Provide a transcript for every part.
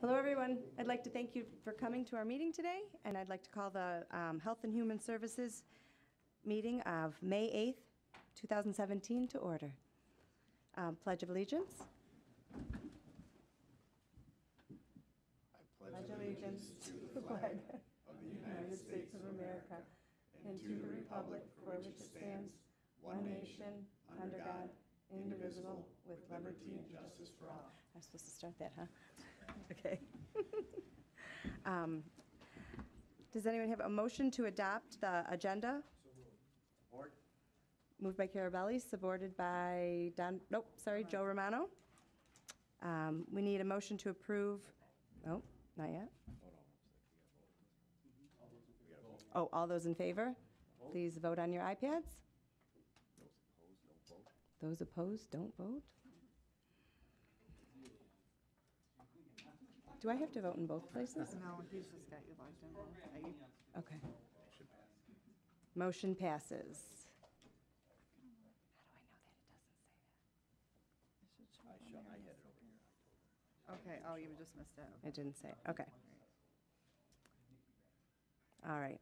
Hello, everyone. I'd like to thank you for coming to our meeting today, and I'd like to call the um, Health and Human Services meeting of May 8th, 2017 to order. Um, Pledge of Allegiance. I pledge allegiance to the flag of the United States of America and to the republic for which it stands, one nation, under God, indivisible, with liberty and justice for all. I was supposed to start that, huh? Okay. Um, Does anyone have a motion to adopt the agenda? Moved by Carabelli, supported by Don, nope, sorry, Joe Romano. Um, We need a motion to approve, oh, not yet. Oh, all those in favor? Please vote on your iPads. Those opposed, don't vote. Do I have to vote in both places? No, he's just got you logged in. wrong. Okay. Motion passes. How do I know that it doesn't say that? it should show. Okay, oh, you just missed it. Okay. It didn't say, it. okay. All right.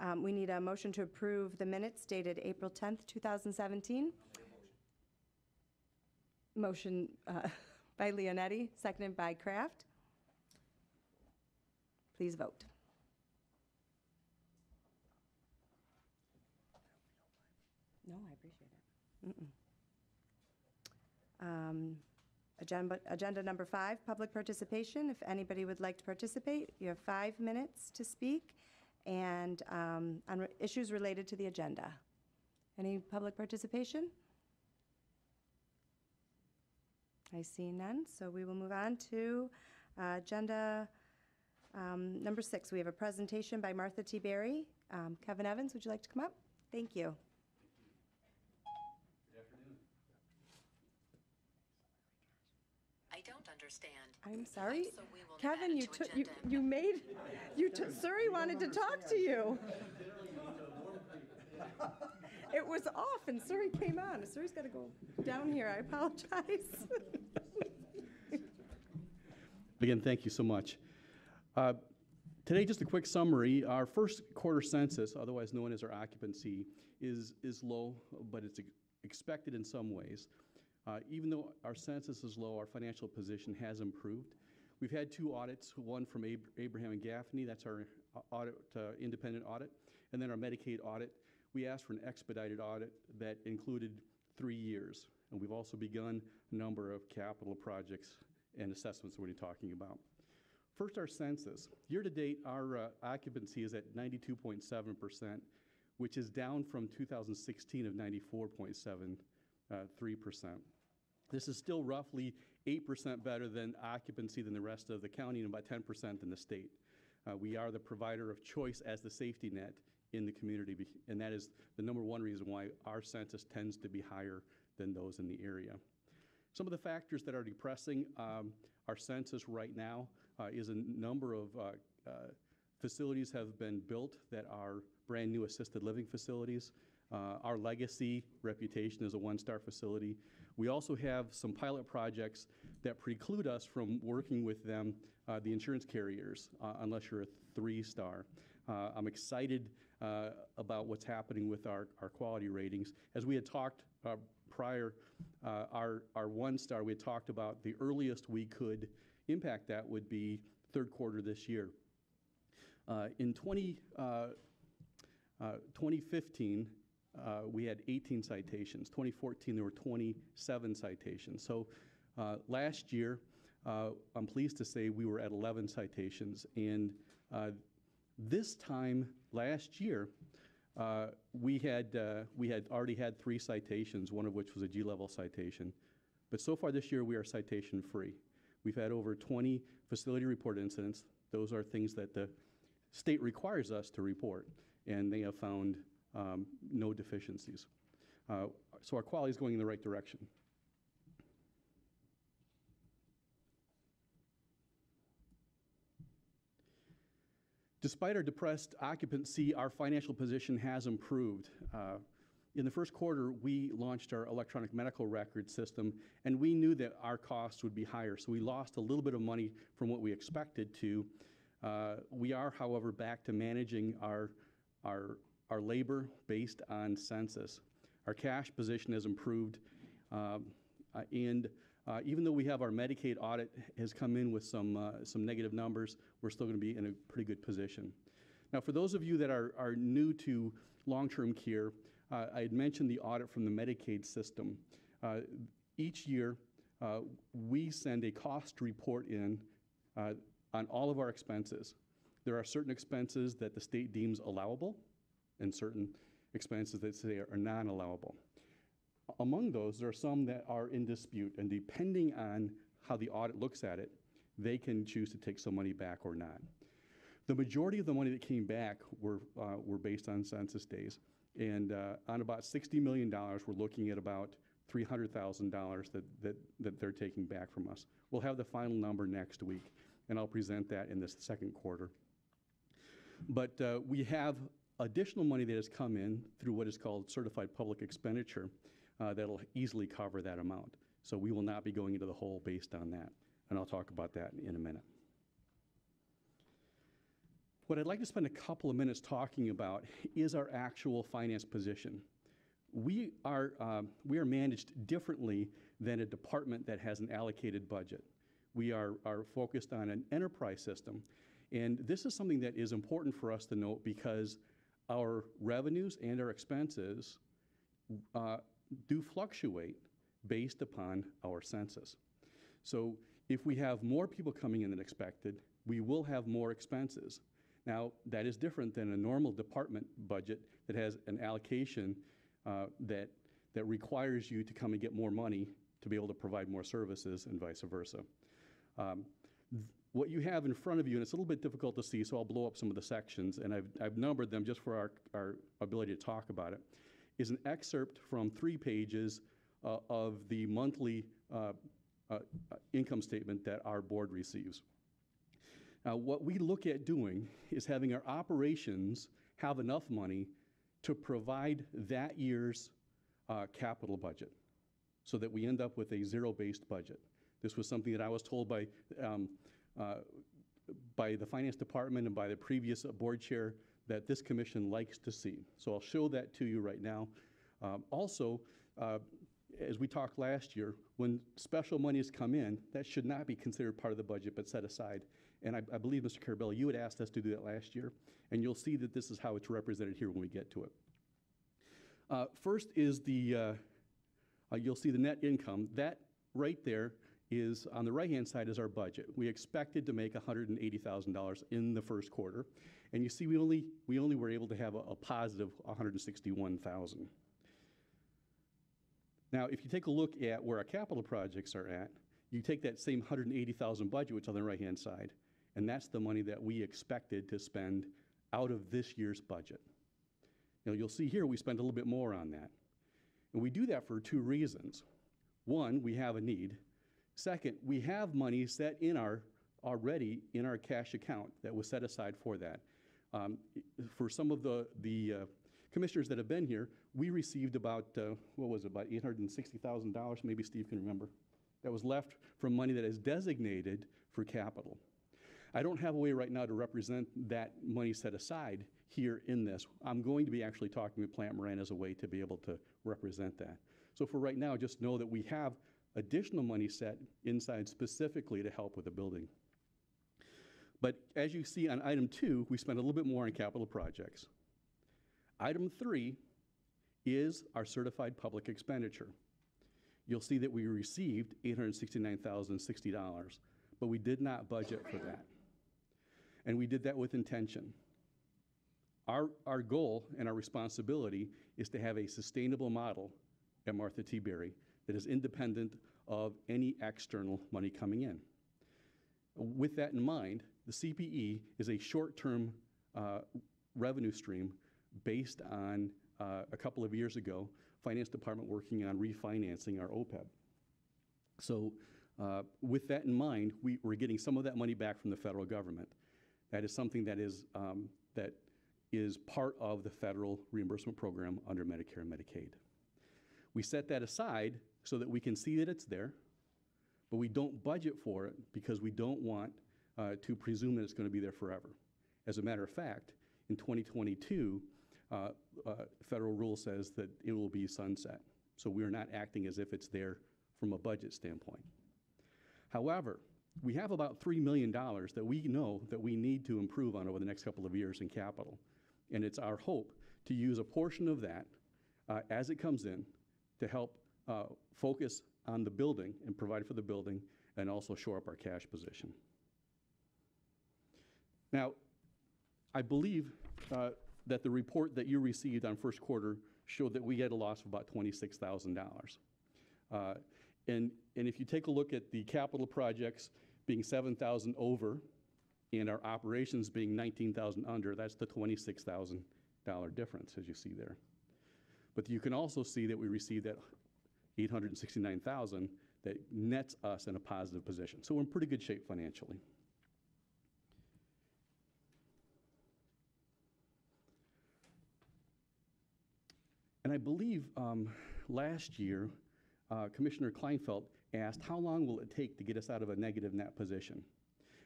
Um, We need a motion to approve the minutes dated April 10th, 2017. Motion uh, by Leonetti, seconded by Kraft. Please vote. No, I appreciate it. Mm-mm. Um, Agenda, agenda number five, public participation. If anybody would like to participate, you have five minutes to speak, and um, on re- issues related to the agenda. Any public participation? I see none, so we will move on to uh, agenda um, number six. We have a presentation by Martha T. Berry. Um, Kevin Evans, would you like to come up? Thank you. I don't understand. I'm sorry. So we will Kevin, add you to took, you, agenda. you made, you took, Suri wanted to talk to you. It was off and Suri came on. Suri's got to go down here. I apologize. Again, thank you so much. Uh, Today, just a quick summary. Our first quarter census, otherwise known as our occupancy, is, is low, but it's ex- expected in some ways. Uh, Even though our census is low, our financial position has improved. We've had two audits, one from Ab- Abraham and Gaffney, that's our audit, uh, independent audit, and then our Medicaid audit. We asked for an expedited audit that included three years, and we've also begun a number of capital projects and assessments we're talking about. First, our census. Year-to-date, our uh, occupancy is at 92.7%, which is down from 2016 of 94.73%. This is still roughly 8% better than occupancy than the rest of the county and about 10% than the state. Uh, We are the provider of choice as the safety net in the community, and that is the number one reason why our census tends to be higher than those in the area. Some of the factors that are depressing um, our census right now is a number of uh, uh, facilities have been built that are brand-new assisted living facilities. Uh, Our legacy reputation is a one-star facility. We also have some pilot projects that preclude us from working with them, uh, the insurance carriers, uh, unless you're a three-star. Uh, I'm excited uh, about what's happening with our, our quality ratings. As we had talked uh, prior, uh, our, our one-star, we had talked about the earliest we could impact that would be third quarter this year. Uh, In 20, uh, uh, 2015, uh, we had 18 citations. 2014, there were 27 citations. So uh, last year, uh, I'm pleased to say we were at 11 citations. And this time last year, we had, we had already had three citations, one of which was a G-level citation. But so far this year, we are citation-free. We've had over 20 facility report incidents. Those are things that the state requires us to report, and they have found um, no deficiencies. Uh, So our quality is going in the right direction. Despite our depressed occupancy, our financial position has improved. Uh, in the first quarter, we launched our electronic medical record system, and we knew that our costs would be higher, so we lost a little bit of money from what we expected to. Uh, We are, however, back to managing our, our, our labor based on census. Our cash position has improved, um, uh, and uh, even though we have our Medicaid audit has come in with some, uh, some negative numbers, we're still going to be in a pretty good position. Now, for those of you that are, are new to long-term care, uh, I had mentioned the audit from the Medicaid system. Uh, each year, uh, we send a cost report in uh, on all of our expenses. There are certain expenses that the state deems allowable and certain expenses that say are non-allowable. Among those, there are some that are in dispute, and depending on how the audit looks at it, they can choose to take some money back or not. The majority of the money that came back were, uh, were based on census days. And uh, on about $60 million, we're looking at about $300,000 that, that, that they're taking back from us. We'll have the final number next week, and I'll present that in this second quarter. But uh, we have additional money that has come in through what is called certified public expenditure uh, that'll easily cover that amount. So we will not be going into the hole based on that, and I'll talk about that in a minute. What I'd like to spend a couple of minutes talking about is our actual finance position. We are, um, we are managed differently than a department that has an allocated budget. We are, are focused on an enterprise system. And this is something that is important for us to note because our revenues and our expenses uh, do fluctuate based upon our census. So if we have more people coming in than expected, we will have more expenses. Now, that is different than a normal department budget that has an allocation uh, that, that requires you to come and get more money to be able to provide more services and vice versa. Um, what you have in front of you, and it's a little bit difficult to see, so I'll blow up some of the sections, and I've, I've numbered them just for our, our ability to talk about it, is an excerpt from three pages uh, of the monthly uh, uh, income statement that our board receives. Now, what we look at doing is having our operations have enough money to provide that year's uh, capital budget so that we end up with a zero-based budget. This was something that I was told by, um, uh, by the finance department and by the previous uh, board chair that this commission likes to see. So I'll show that to you right now. Um, also, uh, as we talked last year, when special monies come in, that should not be considered part of the budget but set aside. And I, I believe, Mr. Carabelli, you had asked us to do that last year, and you'll see that this is how it's represented here when we get to it. Uh, first is the, uh, uh, you'll see the net income. That right there is, on the right-hand side is our budget. We expected to make $180,000 in the first quarter, and you see we only, we only were able to have a, a positive 161,000. Now, if you take a look at where our capital projects are at, you take that same 180,000 budget, which is on the right-hand side, and that's the money that we expected to spend out of this year's budget. Now, you'll see here we spend a little bit more on that. And we do that for two reasons. One, we have a need. Second, we have money set in our, already in our cash account that was set aside for that. Um, for some of the, the uh, commissioners that have been here, we received about, uh, what was it, about $860,000, maybe Steve can remember, that was left from money that is designated for capital. I don't have a way right now to represent that money set aside here in this. I'm going to be actually talking with Plante Moran as a way to be able to represent that. So for right now, just know that we have additional money set inside specifically to help with the building. But as you see on item two, we spent a little bit more on capital projects. Item three is our certified public expenditure. You'll see that we received $869,060, but we did not budget for that. And we did that with intention. Our, our goal and our responsibility is to have a sustainable model at Martha T. Berry that is independent of any external money coming in. With that in mind, the CPE is a short-term uh, revenue stream based on uh, a couple of years ago, Finance Department working on refinancing our OPEB. So uh, with that in mind, we, we're getting some of that money back from the federal government. That is something that is, um, that is part of the federal reimbursement program under Medicare and Medicaid. We set that aside so that we can see that it's there, but we don't budget for it because we don't want uh, to presume that it's going to be there forever. As a matter of fact, in 2022, uh, uh, federal rule says that it will be sunset. So we are not acting as if it's there from a budget standpoint. However, we have about $3 million that we know that we need to improve on over the next couple of years in capital. And it's our hope to use a portion of that uh, as it comes in to help uh, focus on the building and provide for the building and also shore up our cash position. Now, I believe uh, that the report that you received on first quarter showed that we had a loss of about $26,000. And, and if you take a look at the capital projects being 7,000 over and our operations being 19,000 under, that's the $26,000 difference, as you see there. But you can also see that we received that 869,000 that nets us in a positive position. So we're in pretty good shape financially. And I believe um, last year, uh, Commissioner Klinefelt asked, how long will it take to get us out of a negative net position?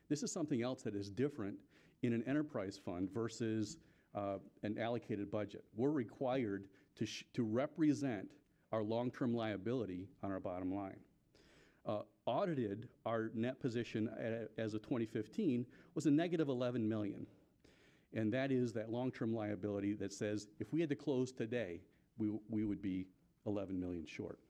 This is something else that is different in an enterprise fund versus uh, an allocated budget. We're required to, to represent our long-term liability on our bottom line. Uh, Audited, our net position at- as of 2015 was a negative 11 million. And that is that long-term liability that says if we had to close today, we, we would be 11 million short.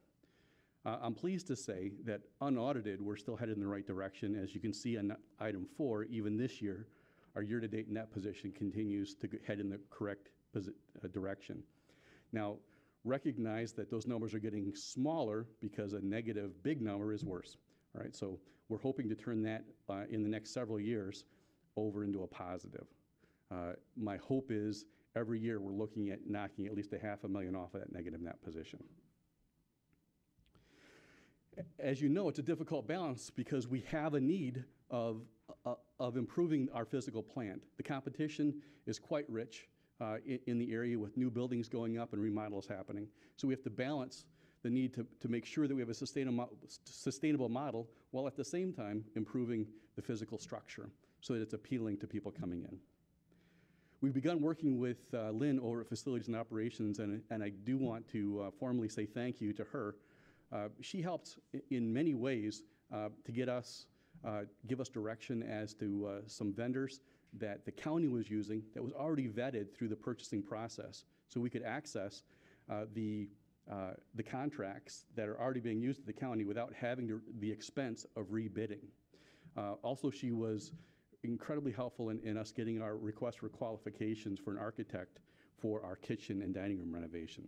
Uh, I'm pleased to say that unaudited, we're still headed in the right direction. As you can see on item four, even this year, our year-to-date net position continues to head in the correct uh, direction. Now, recognize that those numbers are getting smaller because a negative big number is worse. All right, so we're hoping to turn that uh, in the next several years over into a positive. Uh, My hope is every year we're looking at knocking at least a half a million off of that negative net position. As you know, it's a difficult balance because we have a need of, uh, of improving our physical plant. The competition is quite rich uh, i- in the area with new buildings going up and remodels happening. So we have to balance the need to, to make sure that we have a sustainable, sustainable model while at the same time improving the physical structure so that it's appealing to people coming in. We've begun working with uh, Lynn over at Facilities and Operations, and, and I do want to uh, formally say thank you to her. Uh, she helped in many ways uh, to get us, uh, give us direction as to some vendors that the county was using that was already vetted through the purchasing process, so we could access the uh, the contracts that are already being used at the county without having to, the expense of rebidding. Uh, Also, she was incredibly helpful in, in us getting our request for qualifications for an architect for our kitchen and dining room renovation.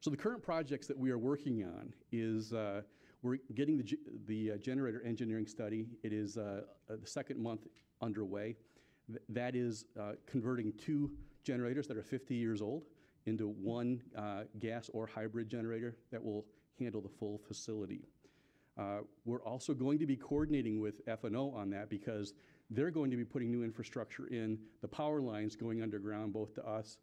So the current projects that we are working on is, uh, we're getting the, the uh, generator engineering study. It is uh, uh, the second month underway. Th- That is uh, converting two generators that are 50 years old into one uh, gas or hybrid generator that will handle the full facility. We're also going to be coordinating with FNO on that because they're going to be putting new infrastructure in, the power lines going underground both to us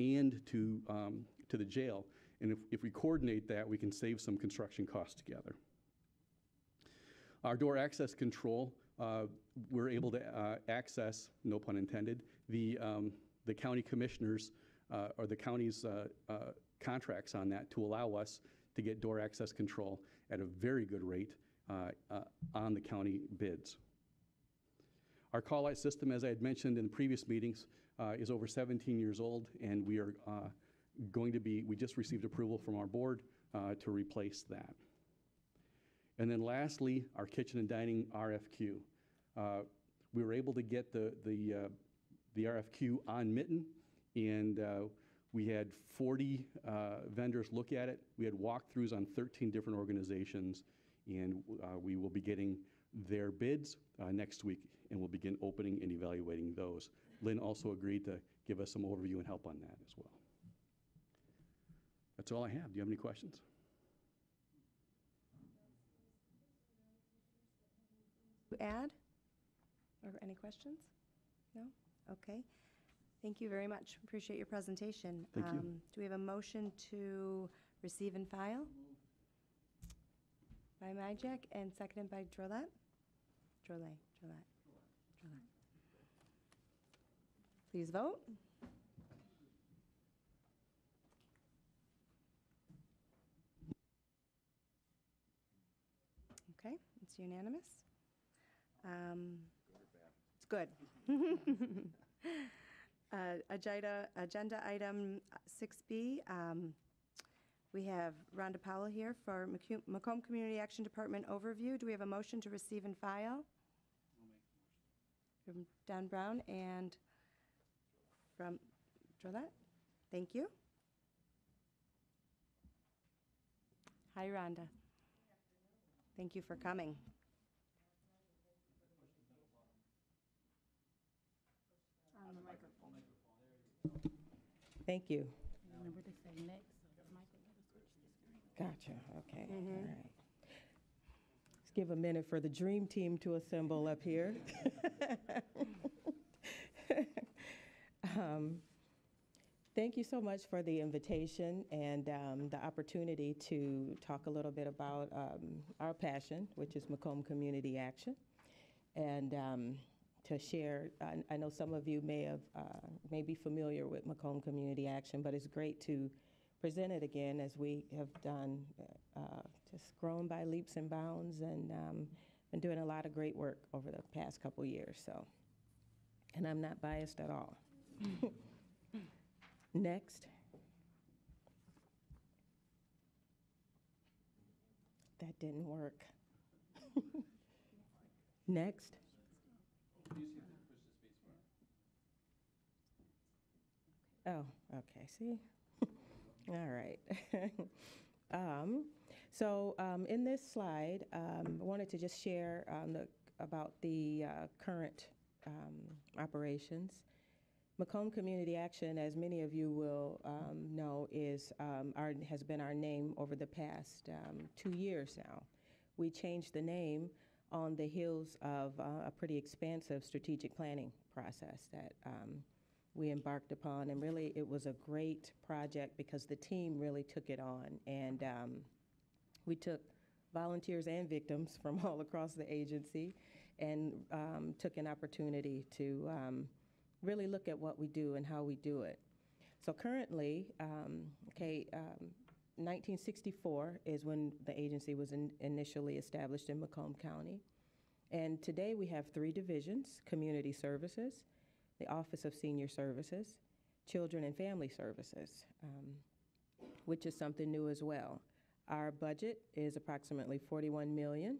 and to, um, to the jail. And if, if we coordinate that, we can save some construction costs together. Our door access control, uh, we're able to uh, access, no pun intended, the, um, the county commissioners uh, or the county's uh, uh, contracts on that to allow us to get door access control at a very good rate uh, on the county bids. Our call light system, as I had mentioned in previous meetings, is over 17 years old, and we are going to be, we just received approval from our board uh, to replace that. And then lastly, our kitchen and dining RFQ. Uh, We were able to get the, the, uh, the RFQ on Mitten, and uh, we had 40 uh, vendors look at it. We had walkthroughs on 13 different organizations, and uh, we will be getting their bids next week, and we'll begin opening and evaluating those. Lynn also agreed to give us some overview and help on that as well. That's all I have. Do you have any questions? To add? Or any questions? No? Okay. Thank you very much. Appreciate your presentation. Thank you. Um, Do we have a motion to receive and file? By Mijac and seconded by Drolet? Drolet, Drolet, Drolet. Please vote. Okay, it's unanimous. Um, It's good. Uh, Agenda, agenda item 6B, um, we have Rhonda Powell here for Macomb Community Action Department overview. Do we have a motion to receive and file? From Don Brown and from Drolet? Thank you. Hi, Rhonda. Thank you for coming. On the microphone. Thank you. Remember to say next, so Michael, you switch. Gotcha, okay, all right. Let's give a minute for the dream team to assemble up here. Um, Thank you so much for the invitation and um, the opportunity to talk a little bit about um, our passion, which is Macomb Community Action. And um, to share, I- I know some of you may have, uh, may be familiar with Macomb Community Action, but it's great to present it again as we have done, uh, just grown by leaps and bounds and um, been doing a lot of great work over the past couple years, so. And I'm not biased at all. Next. That didn't work. Next. Oh, okay, see? All right. Um, So um, in this slide, um, I wanted to just share um, the- about the uh, current um, operations. Macomb Community Action, as many of you will um, know, is our, has been our name over the past two years now. We changed the name on the heels of uh, a pretty expansive strategic planning process that we embarked upon, and really it was a great project because the team really took it on, and um, we took volunteers and victims from all across the agency and um, took an opportunity to um, really look at what we do and how we do it. So currently, um, okay, um, 1964 is when the agency was in- initially established in Macomb County. And today we have three divisions, Community Services, the Office of Senior Services, Children and Family Services, um, which is something new as well. Our budget is approximately 41 million.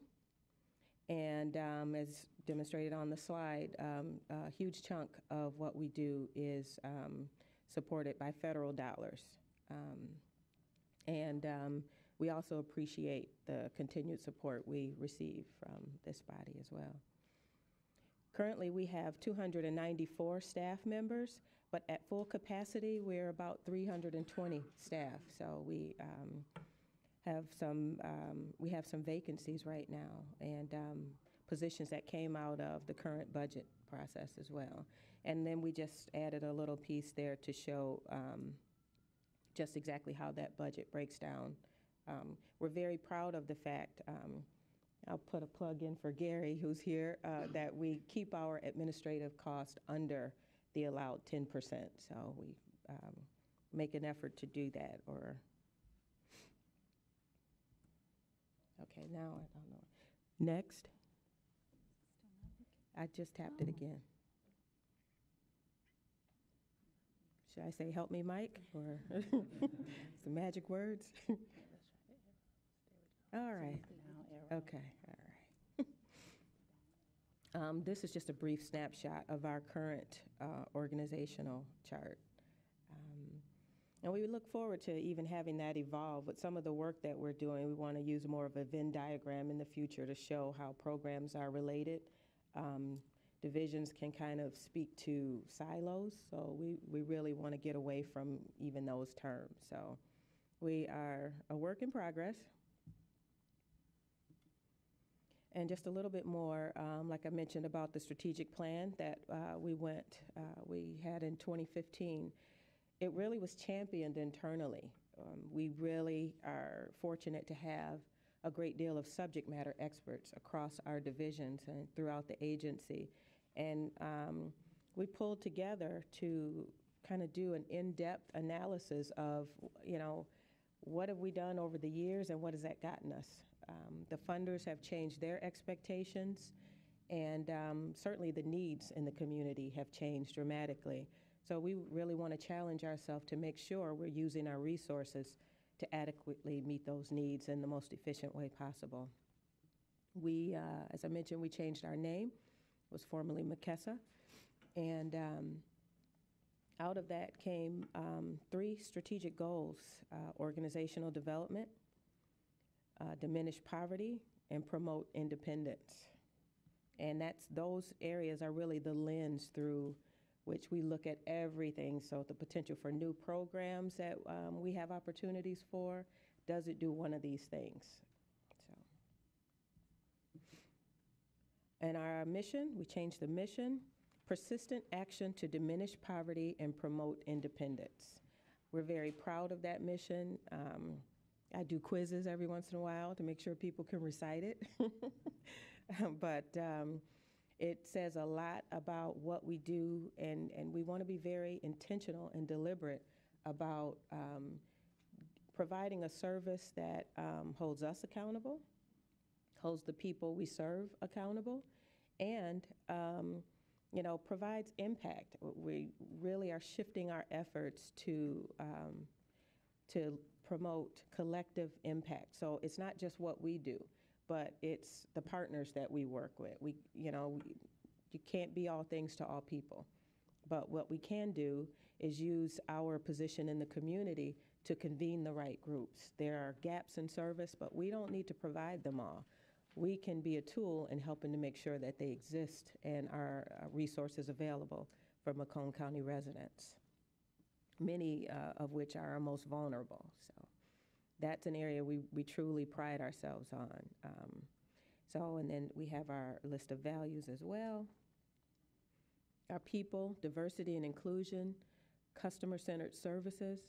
And um, as demonstrated on the slide, um, a huge chunk of what we do is um, supported by federal dollars. Um, and um, we also appreciate the continued support we receive from this body as well. Currently, we have 294 staff members, but at full capacity, we're about 320 staff. So we um, have some, um, we have some vacancies right now and um, positions that came out of the current budget process as well. And then we just added a little piece there to show um, just exactly how that budget breaks down. Um, We're very proud of the fact, um, I'll put a plug in for Gary, who's here, uh, that we keep our administrative cost under the allowed 10%. So we um, make an effort to do that, or, okay, now I don't know. Next. I just tapped it again. Should I say, "Help me, Mike," or some magic words? All right. Okay, all right. Um, This is just a brief snapshot of our current uh, organizational chart. Um, And we look forward to even having that evolve. With some of the work that we're doing, we want to use more of a Venn diagram in the future to show how programs are related. Um, Divisions can kind of speak to silos, so we, we really want to get away from even those terms. So we are a work in progress. And just a little bit more, um, like I mentioned about the strategic plan that uh, we went, uh, we had in 2015. It really was championed internally. Um, we really are fortunate to have a great deal of subject matter experts across our divisions and throughout the agency. And um, we pulled together to kind of do an in-depth analysis of, you know, what have we done over the years and what has that gotten us? Um, the funders have changed their expectations, and um, certainly the needs in the community have changed dramatically. So we really want to challenge ourselves to make sure we're using our resources to adequately meet those needs in the most efficient way possible. We, uh, as I mentioned, we changed our name. It was formerly McKessa. And um, out of that came um, three strategic goals uh, organizational development, uh, diminish poverty, and promote independence. And that's those areas are really the lens through which we look at everything. So the potential for new programs that um, we have opportunities for, does it do one of these things? So, and our mission, we changed the mission, persistent action to diminish poverty and promote independence. We're very proud of that mission. Um, I do quizzes every once in a while to make sure people can recite it. but um, it says a lot about what we do, and, and we want to be very intentional and deliberate about um, providing a service that um, holds us accountable, holds the people we serve accountable, and um, you know provides impact. We really are shifting our efforts to um, to promote collective impact. So it's not just what we do, but it's the partners that we work with. We, you know, we, you can't be all things to all people. But what we can do is use our position in the community to convene the right groups. There are gaps in service, but we don't need to provide them all. We can be a tool in helping to make sure that they exist and are uh, resources available for Macomb County residents, many uh, of which are our most vulnerable. So that's an area we, we truly pride ourselves on. Um, so, and then we have our list of values as well. Our people, diversity and inclusion, customer centered services,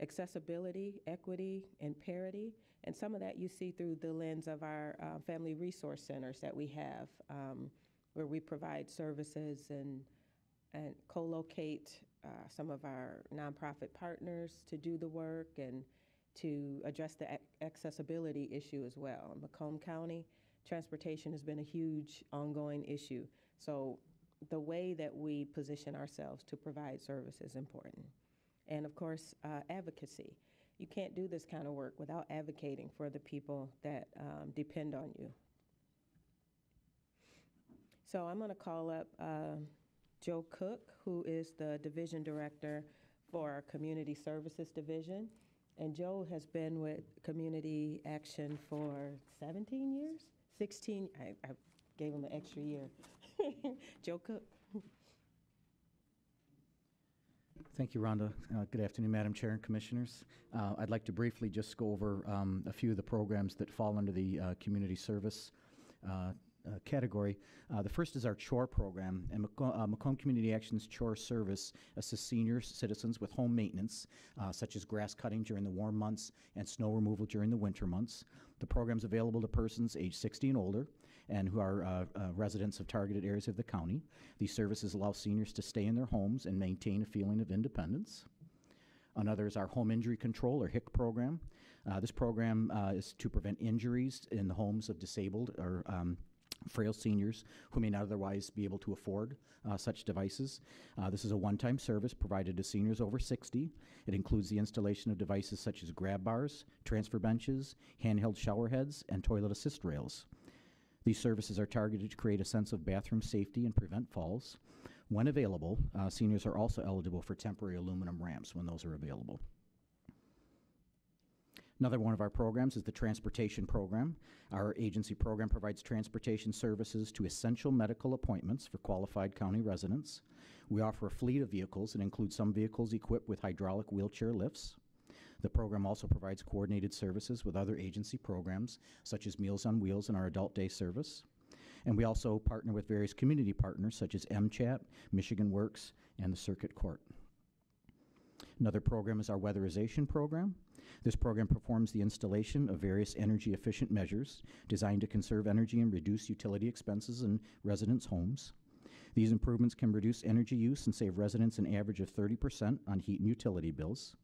accessibility, equity, and parity. And some of that you see through the lens of our uh, family resource centers that we have, um, where we provide services and, and co locate uh, some of our nonprofit partners to do the work and to address the ac- accessibility issue as well. In Macomb County, transportation has been a huge ongoing issue. So the way that we position ourselves to provide service is important. And of course, uh, advocacy. You can't do this kind of work without advocating for the people that um, depend on you. So I'm going to call up uh, Joe Cook, who is the division director for our Community Services Division. And Joe has been with Community Action for 17 years? 16, I, I gave him an extra year. Joe Cook. Thank you, Rhonda. Uh, Good afternoon, Madam Chair and Commissioners. Uh, I'd like to briefly just go over um, a few of the programs that fall under the uh, community service uh, category. Uh, The first is our CHORE program, and Maco- uh, Macomb Community Action's CHORE service assists senior citizens with home maintenance, uh, such as grass cutting during the warm months and snow removal during the winter months. The program is available to persons age 60 and older and who are uh, uh, residents of targeted areas of the county. These services allow seniors to stay in their homes and maintain a feeling of independence. Another is our Home Injury Control, or HIC program. Uh, this program uh, is to prevent injuries in the homes of disabled or um, frail seniors who may not otherwise be able to afford uh, such devices. Uh, this is a one-time service provided to seniors over 60. It includes the installation of devices such as grab bars, transfer benches, handheld shower heads, and toilet assist rails. These services are targeted to create a sense of bathroom safety and prevent falls. When available, uh, seniors are also eligible for temporary aluminum ramps when those are available. Another one of our programs is the transportation program. Our agency program provides transportation services to essential medical appointments for qualified county residents. We offer a fleet of vehicles and include some vehicles equipped with hydraulic wheelchair lifts. The program also provides coordinated services with other agency programs, such as Meals on Wheels and our Adult Day Service. And we also partner with various community partners, such as MCHAT, Michigan Works, and the Circuit Court. Another program is our weatherization program. This program performs the installation of various energy-efficient measures designed to conserve energy and reduce utility expenses in residents' homes. These improvements can reduce energy use and save residents an average of 30% on heat and utility bills.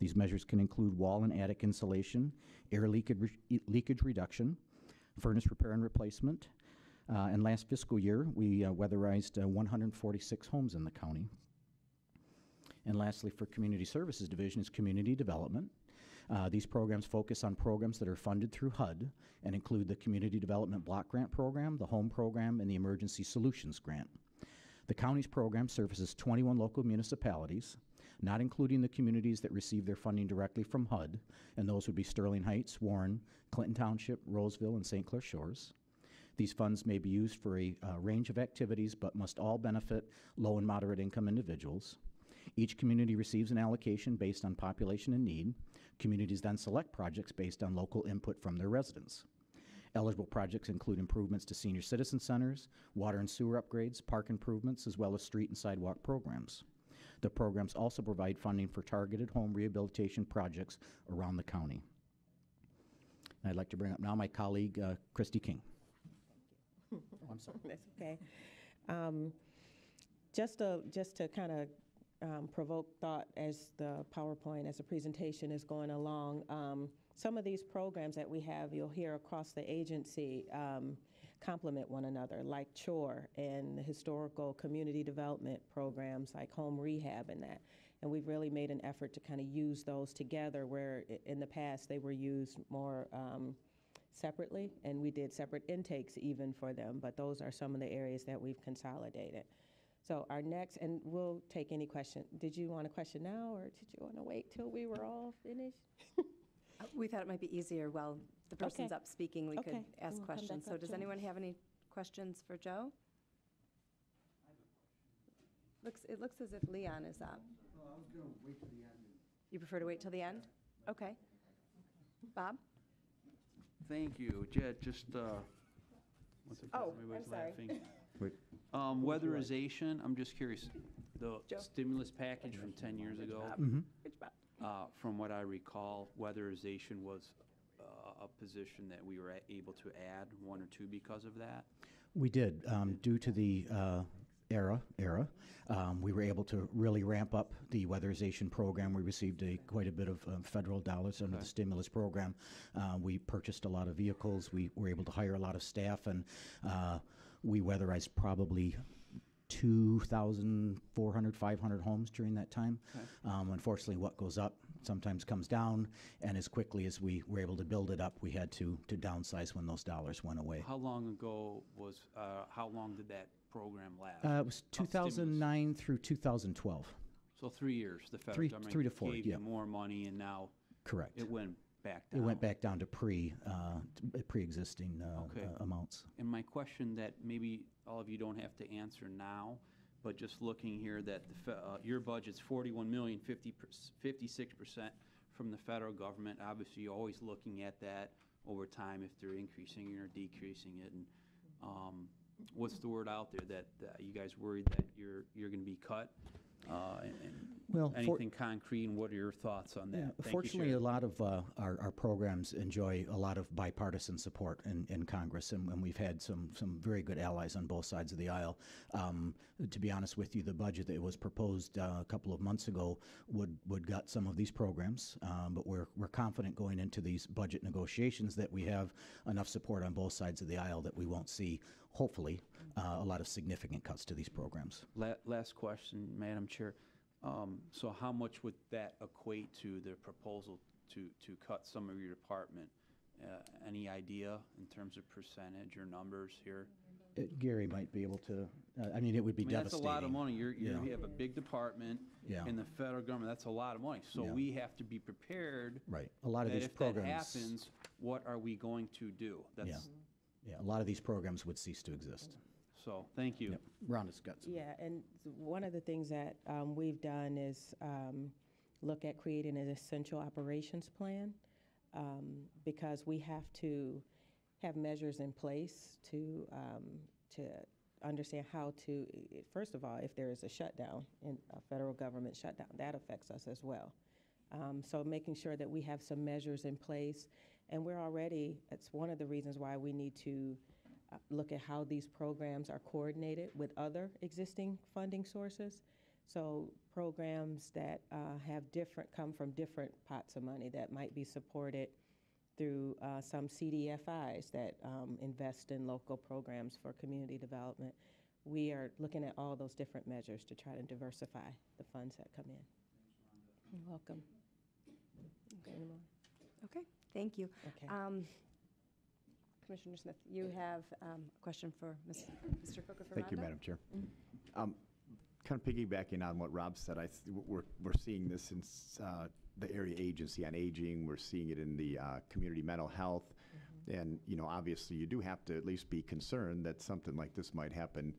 These measures can include wall and attic insulation, air leakage, re- leakage reduction, furnace repair and replacement. Uh, and last fiscal year, we uh, weatherized uh, 146 homes in the county. And lastly, for Community Services Division is Community Development. Uh, These programs focus on programs that are funded through HUD and include the Community Development Block Grant Program, the Home Program, and the Emergency Solutions Grant. The county's program services 21 local municipalities, not including the communities that receive their funding directly from HUD, and those would be Sterling Heights, Warren, Clinton Township, Roseville, and St. Clair Shores. These funds may be used for a uh, range of activities, but must all benefit low and moderate income individuals. Each community receives an allocation based on population and need. Communities then select projects based on local input from their residents. Eligible projects include improvements to senior citizen centers, water and sewer upgrades, park improvements, as well as street and sidewalk programs. The programs also provide funding for targeted home rehabilitation projects around the county. And I'd like to bring up now my colleague, uh, Christy King. Oh, I'm sorry. That's okay. Um, Just to, just to kind of provoke thought as the PowerPoint, as the presentation is going along, um, some of these programs that we have, you'll hear across the agency um, complement one another, like CHORE and the historical community development programs like home rehab and that. And we've really made an effort to kind of use those together where in the past they were used more um, separately, and we did separate intakes even for them, but those are some of the areas that we've consolidated. So our next, and we'll take any question. Did you want a question now, or did you want to wait till we were all finished? Uh, We thought it might be easier while the person's Okay. up speaking, we could Okay, ask we'll come questions. back So up does to anyone have any questions for Joe? Looks, it looks as if Leon is up. You prefer to wait till the end? Okay. Bob? Thank you. Jed, just, uh, what's it called? Oh, Everybody's I'm sorry. laughing. Wait. Um, weatherization, I'm just curious, the Joe. stimulus package from ten years ago, Which Bob? uh, from what I recall, weatherization was uh, a position that we were a- able to add one or two because of that. We did. Um, due to the uh, era, era, um, we were able to really ramp up the weatherization program. We received a, quite a bit of uh, federal dollars under the stimulus program. Uh, we purchased a lot of vehicles. We were able to hire a lot of staff, and uh, we weatherized probably 2,400, 500 homes during that time. Um, unfortunately, what goes up sometimes comes down, and as quickly as we were able to build it up, we had to, to downsize when those dollars went away. How long ago was, uh, how long did that program last? Uh, it was Of stimulus? 2009 through 2012. So three years, the federal three- government three to four, gave yeah. you more money and now Correct. it went back It went back down to pre, uh, t- pre-existing uh, Okay. uh, amounts. And my question that maybe all of you don't have to answer now, but just looking here that the, fe- uh, your budget's forty-one million, fifty, fifty-six percent from the federal government. Obviously, you're always looking at that over time if they're increasing it or decreasing it. And, um, what's the word out there that, that you guys worried that you're, you're gonna be cut? Uh, and- and Well, for- anything concrete and what are your thoughts on that? Yeah, Thank you, Fortunately, Chair. a lot of uh, our, our programs enjoy a lot of bipartisan support in, in Congress, and, and we've had some, some very good allies on both sides of the aisle. Um, to be honest with you, the budget that was proposed uh, a couple of months ago would, would gut some of these programs, um, but we're, we're confident going into these budget negotiations that we have enough support on both sides of the aisle that we won't see, hopefully, uh, a lot of significant cuts to these programs. La- Last question, Madam Chair. Um, So how much would that equate to the proposal to, to cut some of your department? Uh, Any idea in terms of percentage or numbers here? Uh, Gary might be able to, uh, I mean, it would be I mean, that's a devastating. lot of money. You're, you're- Yeah. you have a big department Yeah. in the federal government. That's a lot of money. So Yeah. we have to be prepared Right. A lot of that these if that programs. happens, what are we going to do? That's, Yeah, a lot of these programs would cease to exist. so, thank you. Yep. Rhonda's got some. Yeah, and one of the things that um, we've done is um, look at creating an essential operations plan um, because we have to have measures in place to, um, to understand how to, i- i- first of all, if there is a shutdown, in a federal government shutdown, that affects us as well. Um, So making sure that we have some measures in place, and we're already, it's one of the reasons why we need to uh, look at how these programs are coordinated with other existing funding sources. So programs that uh, have different, come from different pots of money that might be supported through uh, some CDFIs that um, invest in local programs for community development. We are looking at all those different measures to try to diversify the funds that come in. You're welcome. Okay. Okay, thank you. Okay. Um, Commissioner Smith, you have um, a question for Ms. Mr. Coker Thank you, Madam Chair. Um, Kind of piggybacking on what Rob said, I, th- we're, we're seeing this in uh, the area agency on aging, we're seeing it in the uh, community mental health. And, you know, obviously, you do have to at least be concerned that something like this might happen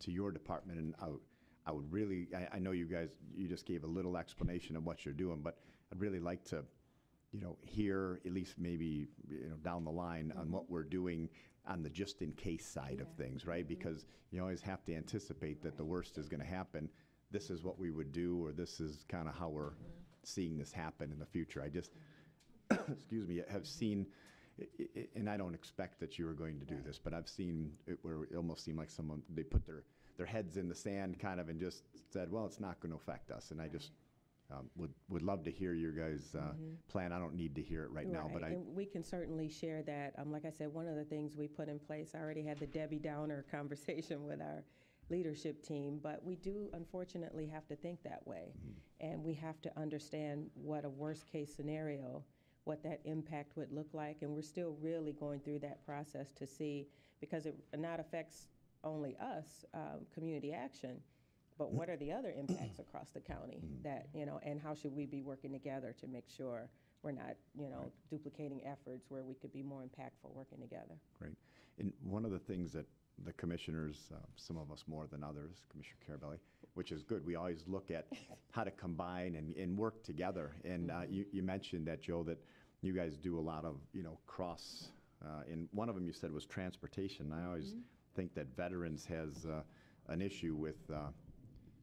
to your department. And I, w- I would really, I, I know you guys, you just gave a little explanation of what you're doing, but I'd really like to, you know, here, at least maybe, you know, down the line on mm-hmm. what we're doing on the just-in-case side of things, right? Because you always have to anticipate that the worst is going to happen. This is what we would do, or this is kind of how we're mm-hmm. seeing this happen in the future. I just, mm-hmm. excuse me, have seen, i- i- and I don't expect that you are going to do this, but I've seen it where it almost seemed like someone, they put their, their heads in the sand kind of and just said, well, it's not going to affect us. And I just um, would, would love to hear your guys' uh, plan. I don't need to hear it right now, but I, And we can certainly share that. Um, Like I said, one of the things we put in place, I already had the Debbie Downer conversation with our leadership team, but we do unfortunately have to think that way. Mm-hmm. And we have to understand what a worst-case scenario, what that impact would look like. And we're still really going through that process to see, because it not affects only us, um, community action, but what are the other impacts across the county that, you know, and how should we be working together to make sure we're not, you know, duplicating efforts where we could be more impactful working together? Great. And one of the things that the commissioners, uh, some of us more than others, Commissioner Carabelli, which is good, we always look at how to combine and, and work together. And uh, you, you mentioned that, Joe, that you guys do a lot of, you know, cross, uh, and one of them you said was transportation. I always think that veterans has uh, an issue with uh,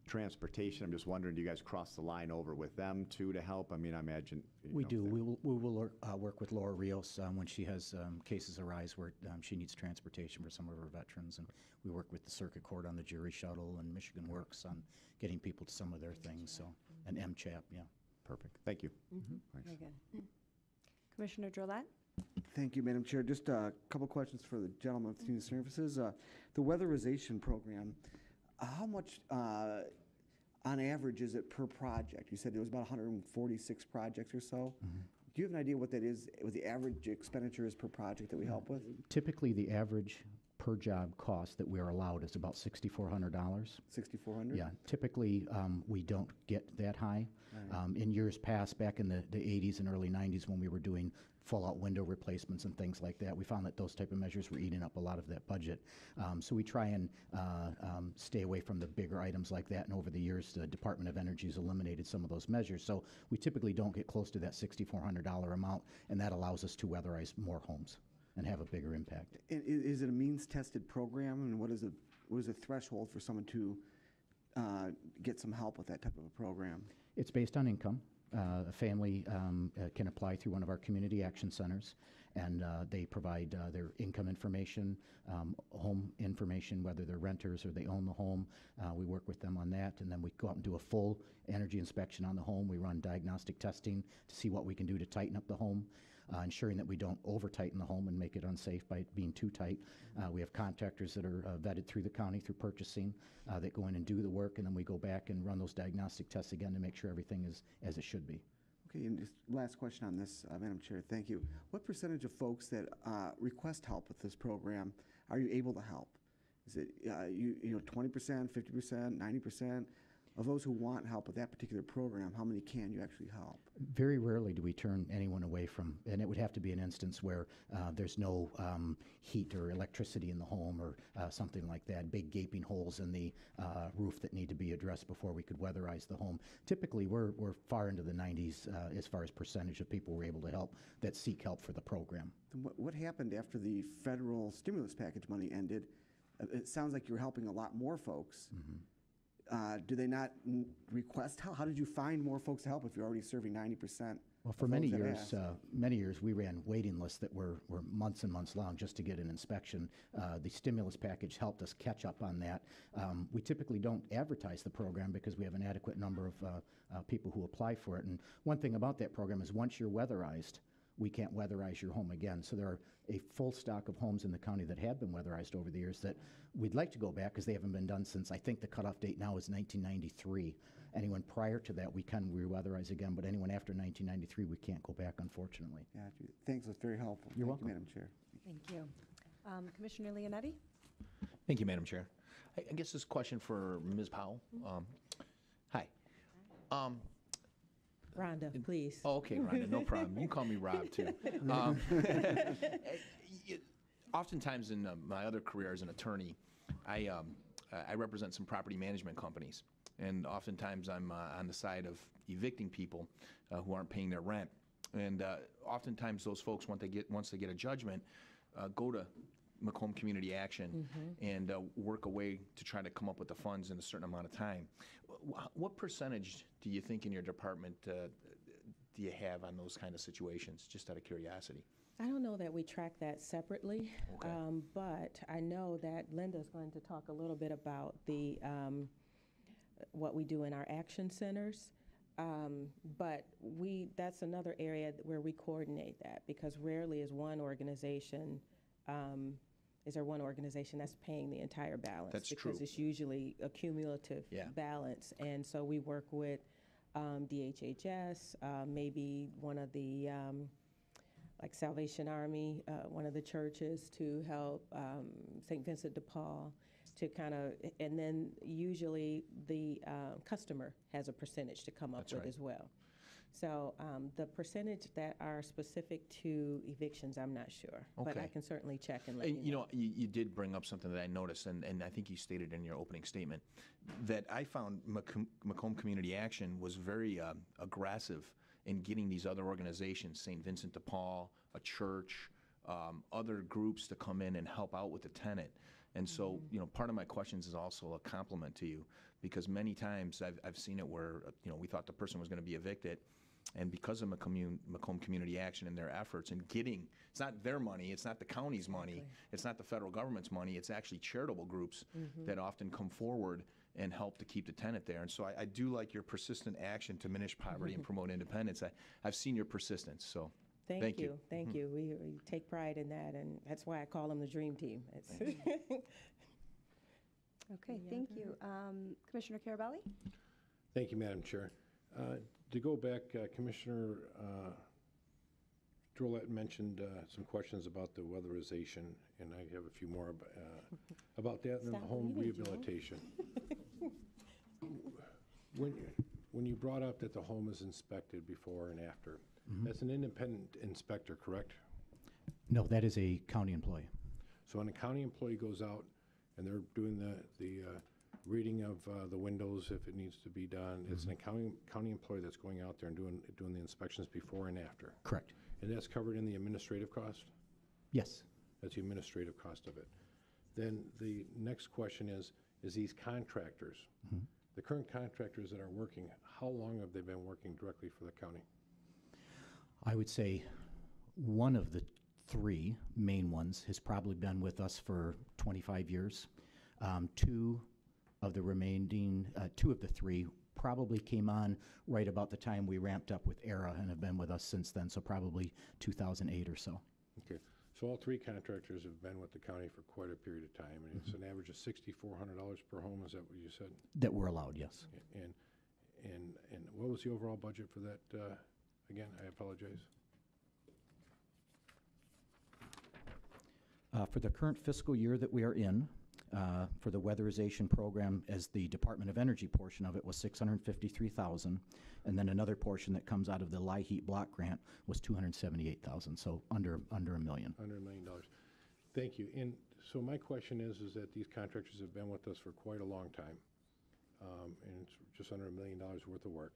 transportation. I'm just wondering, do you guys cross the line over with them too to help? I mean, I imagine. you We know, do. We will, we will uh, work with Laura Rios um, when she has um, cases arise where um, she needs transportation for some of her veterans. And we work with the Circuit Court on the jury shuttle and Michigan Works on getting people to some of their things, so, and MCHAP, yeah. Perfect. Thank you. Thanks. Very good. Commissioner Drolet? Thank you, Madam Chair. Just a couple questions for the gentleman with Senior Services. Uh, The weatherization program, uh, how much, uh, on average, is it per project? You said there was about 146 projects or so. Do you have an idea what that is, what the average expenditure is per project that we help with? Typically, the average per-job cost that we're allowed is about $6,400. 6,400? Yeah, typically, um, we don't get that high. Um, In years past, back in the the 80s and early 90s, when we were doing full-out window replacements and things like that, we found that those type of measures were eating up a lot of that budget. Um, So we try and uh, um, stay away from the bigger items like that, and over the years, the Department of Energy has eliminated some of those measures. So we typically don't get close to that $6,400 amount, and that allows us to weatherize more homes and have a bigger impact. And is it a means-tested program, and what is the, what is the threshold for someone to uh, get some help with that type of a program? It's based on income. Uh, A family um, uh, can apply through one of our community action centers, and uh, they provide uh, their income information, um, home information, whether they're renters or they own the home. Uh, We work with them on that, and then we go out and do a full energy inspection on the home. We run diagnostic testing to see what we can do to tighten up the home, uh, ensuring that we don't over-tighten the home and make it unsafe by being too tight. Uh, We have contractors that are uh, vetted through the county through purchasing uh, that go in and do the work, and then we go back and run those diagnostic tests again to make sure everything is as it should be. Okay, and just last question on this, uh, Madam Chair, thank you. What percentage of folks that uh, request help with this program are you able to help? Is it, uh, you, you know, 20%, 50%, 90%? Of those who want help with that particular program, how many can you actually help? Very rarely do we turn anyone away from, and it would have to be an instance where uh, there's no um, heat or electricity in the home or uh, something like that, big gaping holes in the uh, roof that need to be addressed before we could weatherize the home. Typically, we're, we're far into the 90s uh, as far as percentage of people we're able to help that seek help for the program. What, what happened after the federal stimulus package money ended? Uh, It sounds like you're helping a lot more folks. Uh, do they not request help? How did you find more folks to help if you're already serving 90%? Well, for many years, uh, many years, we ran waiting lists that were, were months and months long just to get an inspection. Uh, the stimulus package helped us catch up on that. Um, we typically don't advertise the program because we have an adequate number of uh, uh, people who apply for it. And one thing about that program is once you're weatherized, we can't weatherize your home again. So there are a full stock of homes in the county that have been weatherized over the years that we'd like to go back because they haven't been done since, I think the cutoff date now is 1993. Anyone prior to that, we can re-weatherize again, but anyone after 1993, we can't go back, unfortunately. Yeah, thanks, that's very helpful. You're Thank you, welcome. Madam Chair. Thank you. Um, Commissioner Leonetti? Thank you, Madam Chair. I I guess this question for Ms. Powell. Um, Hi. Um, Rhonda, please. oh, Okay, Rhonda, no problem. You can call me Rob, too. Um, Oftentimes in uh, my other career as an attorney, I um, I represent some property management companies. And oftentimes I'm uh, on the side of evicting people uh, who aren't paying their rent. And uh, oftentimes those folks, once they get, once they get a judgment, uh, go to Macomb Community Action and uh, work a way to try to come up with the funds in a certain amount of time. What percentage do you think in your department uh, do you have on those kind of situations, just out of curiosity? I don't know that we track that separately, Okay. um, but I know that Linda's going to talk a little bit about the, um, what we do in our action centers. Um, But we, that's another area where we coordinate that, because rarely is one organization, um, is there one organization that's paying the entire balance? That's Because true. it's usually a cumulative Yeah. balance. And so we work with um, DHHS, uh, maybe one of the, um, like Salvation Army, uh, one of the churches to help um, St. Vincent de Paul to kind of, and then usually the uh, customer has a percentage to come up That's with right. as well. So um, the percentage that are specific to evictions, I'm not sure, but I can certainly check and let you know. You know, you, you did bring up something that I noticed, and, and I think you stated in your opening statement, that I found Macomb, Macomb Community Action was very uh, aggressive in getting these other organizations, St. Vincent de Paul, a church, um, other groups to come in and help out with the tenant. And so, you know, part of my questions is also a compliment to you, because many times I've, I've seen it where, uh, you know, we thought the person was going to be evicted, and because of Macomb, Macomb Community Action and their efforts in getting, it's not their money, it's not the county's money, it's not the federal government's money, it's actually charitable groups that often come forward and help to keep the tenant there. And so I, I do like your persistent action to diminish poverty and promote independence. I, I've seen your persistence, so Thank thank you, you. Mm-hmm. thank you. We we take pride in that, and that's why I call them the dream team. It's- Okay, thank you. Um, Commissioner Carabelli? Thank you, Madam Chair. Uh, To go back, uh, Commissioner uh, Drolet mentioned uh, some questions about the weatherization, and I have a few more ab- uh, about that and then the Stop home reading, Joe. rehabilitation. When, when you brought up that the home is inspected before and after, that's an independent inspector, correct? No, that is a county employee. So when a county employee goes out and they're doing the, the uh, reading of uh, the windows if it needs to be done, it's an county, county employee that's going out there and doing, doing the inspections before and after. Correct. And that's covered in the administrative cost? Yes. That's the administrative cost of it. Then the next question is, is these contractors, the current contractors that are working, how long have they been working directly for the county? I would say one of the three main ones has probably been with us for 25 years. Um, two of the remaining, uh, two of the three probably came on right about the time we ramped up with ARRA and have been with us since then, so probably 2008 or so. Okay, so all three contractors have been with the county for quite a period of time, and it's an average of sixty-four hundred dollars per home, is that what you said? That were allowed, yes. And, and, and what was the overall budget for that, uh, again, I apologize? Uh, For the current fiscal year that we are in, uh, for the weatherization program as the Department of Energy portion of it was 653,000. And then another portion that comes out of the LIHEAP block grant was 278,000, so under, under a million. Under a million dollars. Thank you. And so my question is, is that these contractors have been with us for quite a long time. um, And it's just under a million dollars worth of work.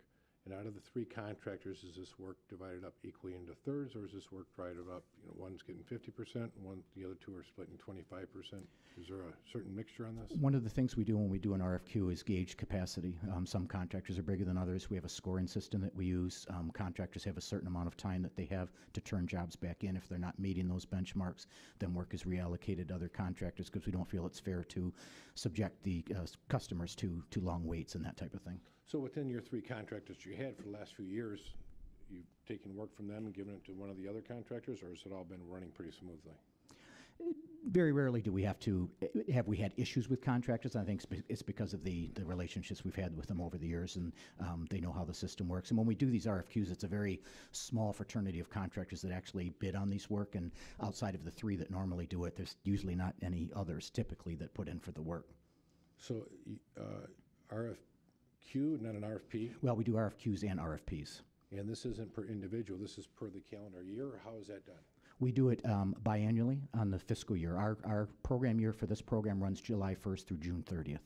And out of the three contractors, is this work divided up equally into thirds, or is this work divided up, you know, one's getting fifty percent, one, the other two are splitting twenty-five percent? Is there a certain mixture on this? One of the things we do when we do an RFQ is gauge capacity. Um, Some contractors are bigger than others. We have a scoring system that we use. Um, Contractors have a certain amount of time that they have to turn jobs back in. If they're not meeting those benchmarks, then work is reallocated to other contractors because we don't feel it's fair to subject the uh, customers to, to long waits and that type of thing. So within your three contractors you had for the last few years, you've taken work from them and given it to one of the other contractors, or has it all been running pretty smoothly? Very rarely do we have to, have we had issues with contractors. I think it's because of the, the relationships we've had with them over the years, and um, they know how the system works. And when we do these RFQs, it's a very small fraternity of contractors that actually bid on these work, and outside of the three that normally do it, there's usually not any others typically that put in for the work. So uh, RFQ, not an RFP, Well, we do RFQs and RFPs. and this isn't per individual, this is per the calendar year, or how is that done? We do it um, biannually on the fiscal year. Our, our program year for this program runs July 1st through June 30th.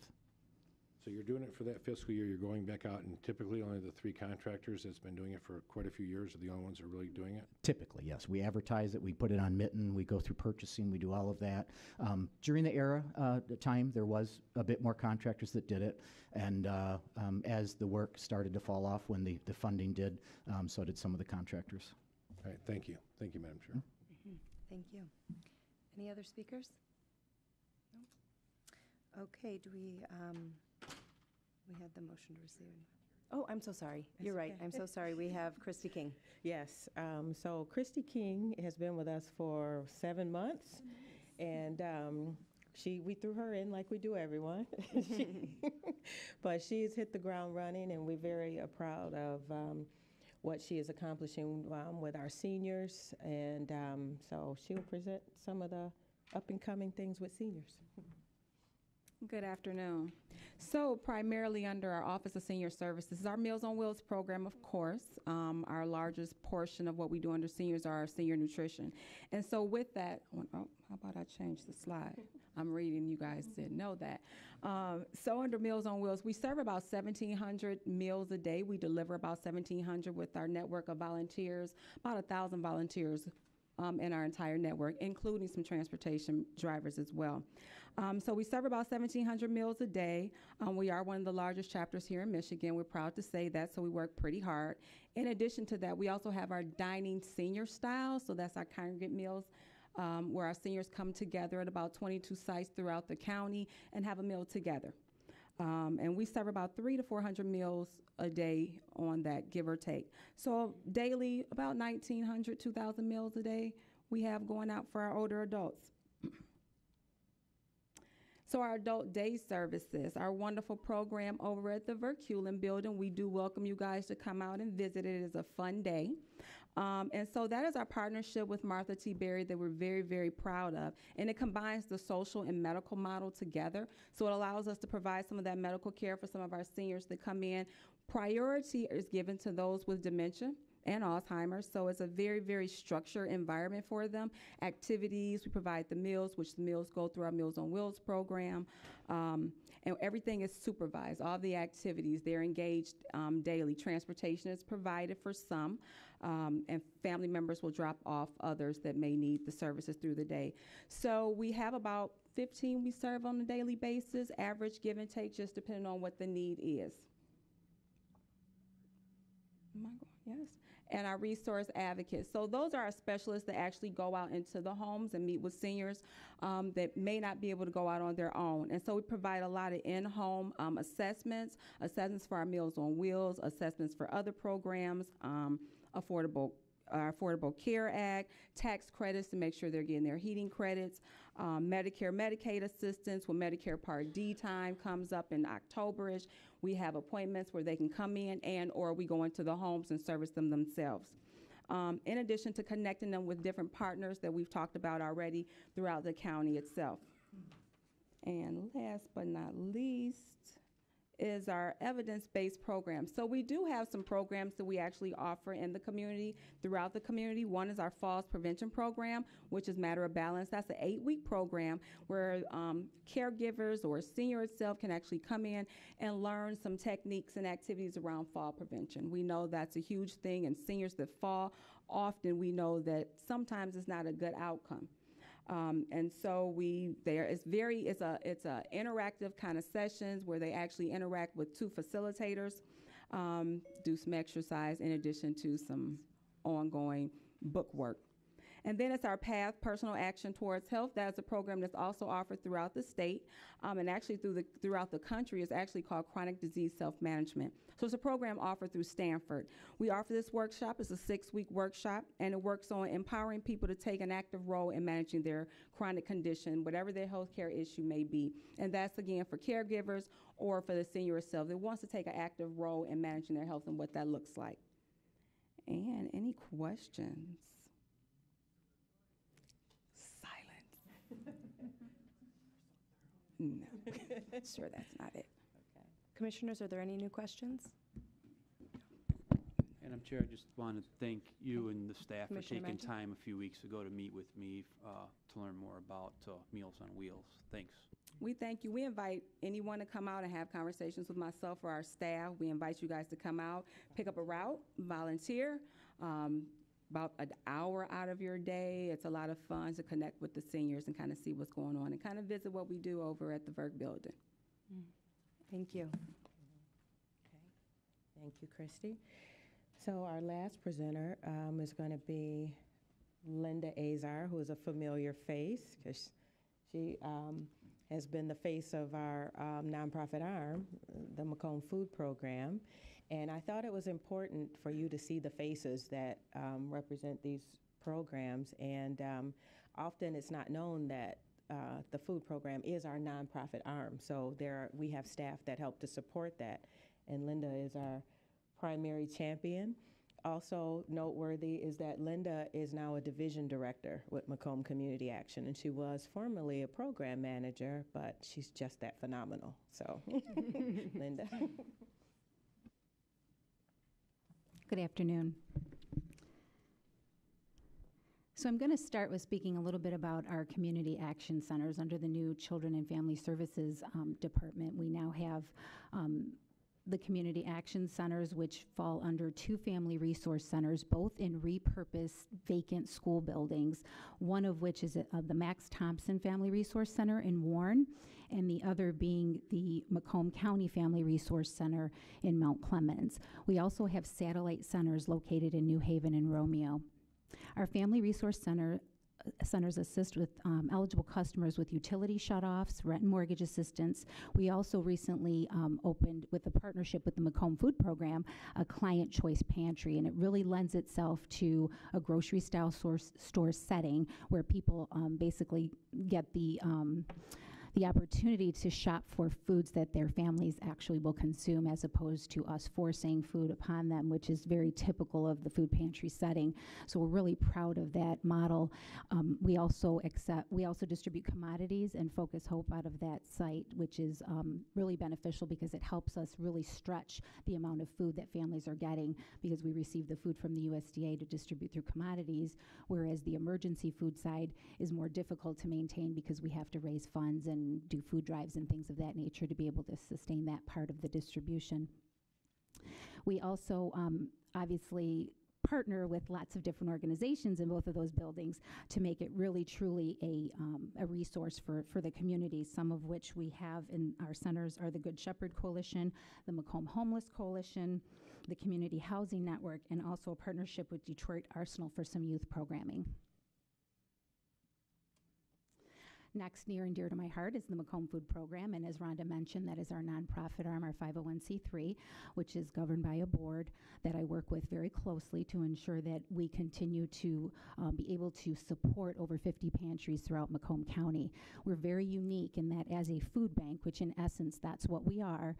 So you're doing it for that fiscal year, you're going back out, and typically only the three contractors that's been doing it for quite a few years are the only ones that are really doing it? Typically, yes. We advertise it, we put it on MITN, we go through purchasing, we do all of that. Um, During the era, uh, the time, there was a bit more contractors that did it. And uh, um, as the work started to fall off when the, the funding did, um, so did some of the contractors. All right, thank you. Thank you, Madam Chair. Thank you. Any other speakers? No? Okay, do we, um, we had the motion to receive. Oh, I'm so sorry. You're right. I'm so sorry. We have Christy King. Yes, um, so Christy King has been with us for seven months, and um, she we threw her in like we do everyone, She- but she's hit the ground running, and we're very uh, proud of um, what she is accomplishing um, with our seniors, and um, so she will present some of the up and coming things with seniors. Good afternoon. So primarily under our Office of Senior Services, is our Meals on Wheels program, of course. Um, Our largest portion of what we do under seniors are our senior nutrition. And so with that, oh, how about I change the slide? I'm reading, you guys didn't know that. Um, So under Meals on Wheels, we serve about 1,700 meals a day. We deliver about 1,700 with our network of volunteers, about 1,000 volunteers um, in our entire network, including some transportation drivers as well. Um, so we serve about 1,700 meals a day. Um, we are one of the largest chapters here in Michigan. We're proud to say that, so we work pretty hard. In addition to that, we also have our dining senior style, so that's our congregate meals. Um, where our seniors come together at about 22 sites throughout the county and have a meal together. Um, and we serve about three to 400 meals a day on that, give or take. So daily, about 1,900, 2,000 meals a day we have going out for our older adults. So our adult day services, our wonderful program over at the Verkuilen Building, we do welcome you guys to come out and visit. It is a fun day. Um, and so that is our partnership with Martha T. Berry that we're very, very proud of. And it combines the social and medical model together. So it allows us to provide some of that medical care for some of our seniors that come in. Priority is given to those with dementia and Alzheimer's. So it's a very, very structured environment for them. Activities, we provide the meals, which the meals go through our Meals on Wheels program. Um, and everything is supervised, all the activities, they're engaged um, daily. Transportation is provided for some, um, and family members will drop off others that may need the services through the day. So we have about 15 we serve on a daily basis, average give and take, just depending on what the need is. Yes. And our resource advocates. So those are our specialists that actually go out into the homes and meet with seniors um, that may not be able to go out on their own. And so we provide a lot of in-home um, assessments, assessments for our Meals on Wheels, assessments for other programs, um, affordable our Affordable Care Act, tax credits to make sure they're getting their heating credits, um, Medicare, Medicaid assistance when Medicare Part D time comes up in Octoberish. We have appointments where they can come in and or we go into the homes and service them themselves. Um, in addition to connecting them with different partners that we've talked about already throughout the county itself. And last but not least is our evidence-based program. So we do have some programs that we actually offer in the community, throughout the community. One is our falls prevention program, which is Matter of Balance. That's an eight-week program where um, caregivers or senior itself can actually come in and learn some techniques and activities around fall prevention. We know that's a huge thing, and seniors that fall, often we know that sometimes it's not a good outcome. Um, and so we there it's very it's a it's a interactive kind of sessions where they actually interact with two facilitators, um, do some exercise in addition to some ongoing book work. And then it's our Path Personal Action Towards Health. That's a program that's also offered throughout the state um, and actually through the, throughout the country. It's actually called Chronic Disease Self Management. So it's a program offered through Stanford. We offer this workshop. It's a six week workshop and it works on empowering people to take an active role in managing their chronic condition, whatever their healthcare issue may be. And that's again for caregivers or for the senior itself that wants to take an active role in managing their health and what that looks like. And any questions? No, sure, that's not it. Commissioners, are there any new questions? Madam Chair, I just want to thank you and the staff for Commissioner taking Mento? time a few weeks ago to meet with me uh, to learn more about uh, Meals on Wheels. Thanks. We thank you. We invite anyone to come out and have conversations with myself or our staff. We invite you guys to come out, pick up a route, volunteer. Um, about an hour out of your day. It's a lot of fun to connect with the seniors and kind of see what's going on and kind of visit what we do over at the Verk Building. Thank you. Thank you, Christy. So our last presenter um, is going to be Linda Azar, who is a familiar face because she um, has been the face of our um, nonprofit arm, the Macomb Food Program. And I thought it was important for you to see the faces that um, represent these programs. And um, often it's not known that uh, the food program is our nonprofit arm. So there are, we have staff that help to support that. And Linda is our primary champion. Also noteworthy is that Linda is now a division director with Macomb Community Action, and she was formerly a program manager, but she's just that phenomenal. So, Linda. Good afternoon. So I'm going to start with speaking a little bit about our community action centers under the new Children and Family Services um, Department. We now have um, the community action centers, which fall under two family resource centers, both in repurposed vacant school buildings, one of which is uh, the Max Thompson Family Resource Center in Warren, and the other being the Macomb County Family Resource Center in Mount Clemens. We also have satellite centers located in New Haven and Romeo. Our Family Resource Center centers assist with um, eligible customers with utility shutoffs, rent and mortgage assistance. We also recently um, opened, with a partnership with the Macomb Food Program, a client choice pantry, and it really lends itself to a grocery style source, store setting where people um, basically get the um, the opportunity to shop for foods that their families actually will consume as opposed to us forcing food upon them, which is very typical of the food pantry setting. So we're really proud of that model. Um, we also accept, we also distribute commodities and focus hope out of that site, which is um, really beneficial because it helps us really stretch the amount of food that families are getting because we receive the food from the USDA to distribute through commodities, whereas the emergency food side is more difficult to maintain because we have to raise funds and do food drives and things of that nature to be able to sustain that part of the distribution. We also um, obviously partner with lots of different organizations in both of those buildings to make it really truly a, um, a resource for, for the community, some of which we have in our centers are the Good Shepherd Coalition, the Macomb Homeless Coalition, the Community Housing Network, and also a partnership with Detroit Arsenal for some youth programming. Next, near and dear to my heart, is the Macomb Food Program, and as Rhonda mentioned, that is our nonprofit arm, our 501c3, which is governed by a board that I work with very closely to ensure that we continue to um, be able to support over 50 pantries throughout Macomb County. We're very unique in that as a food bank, which in essence that's what we are,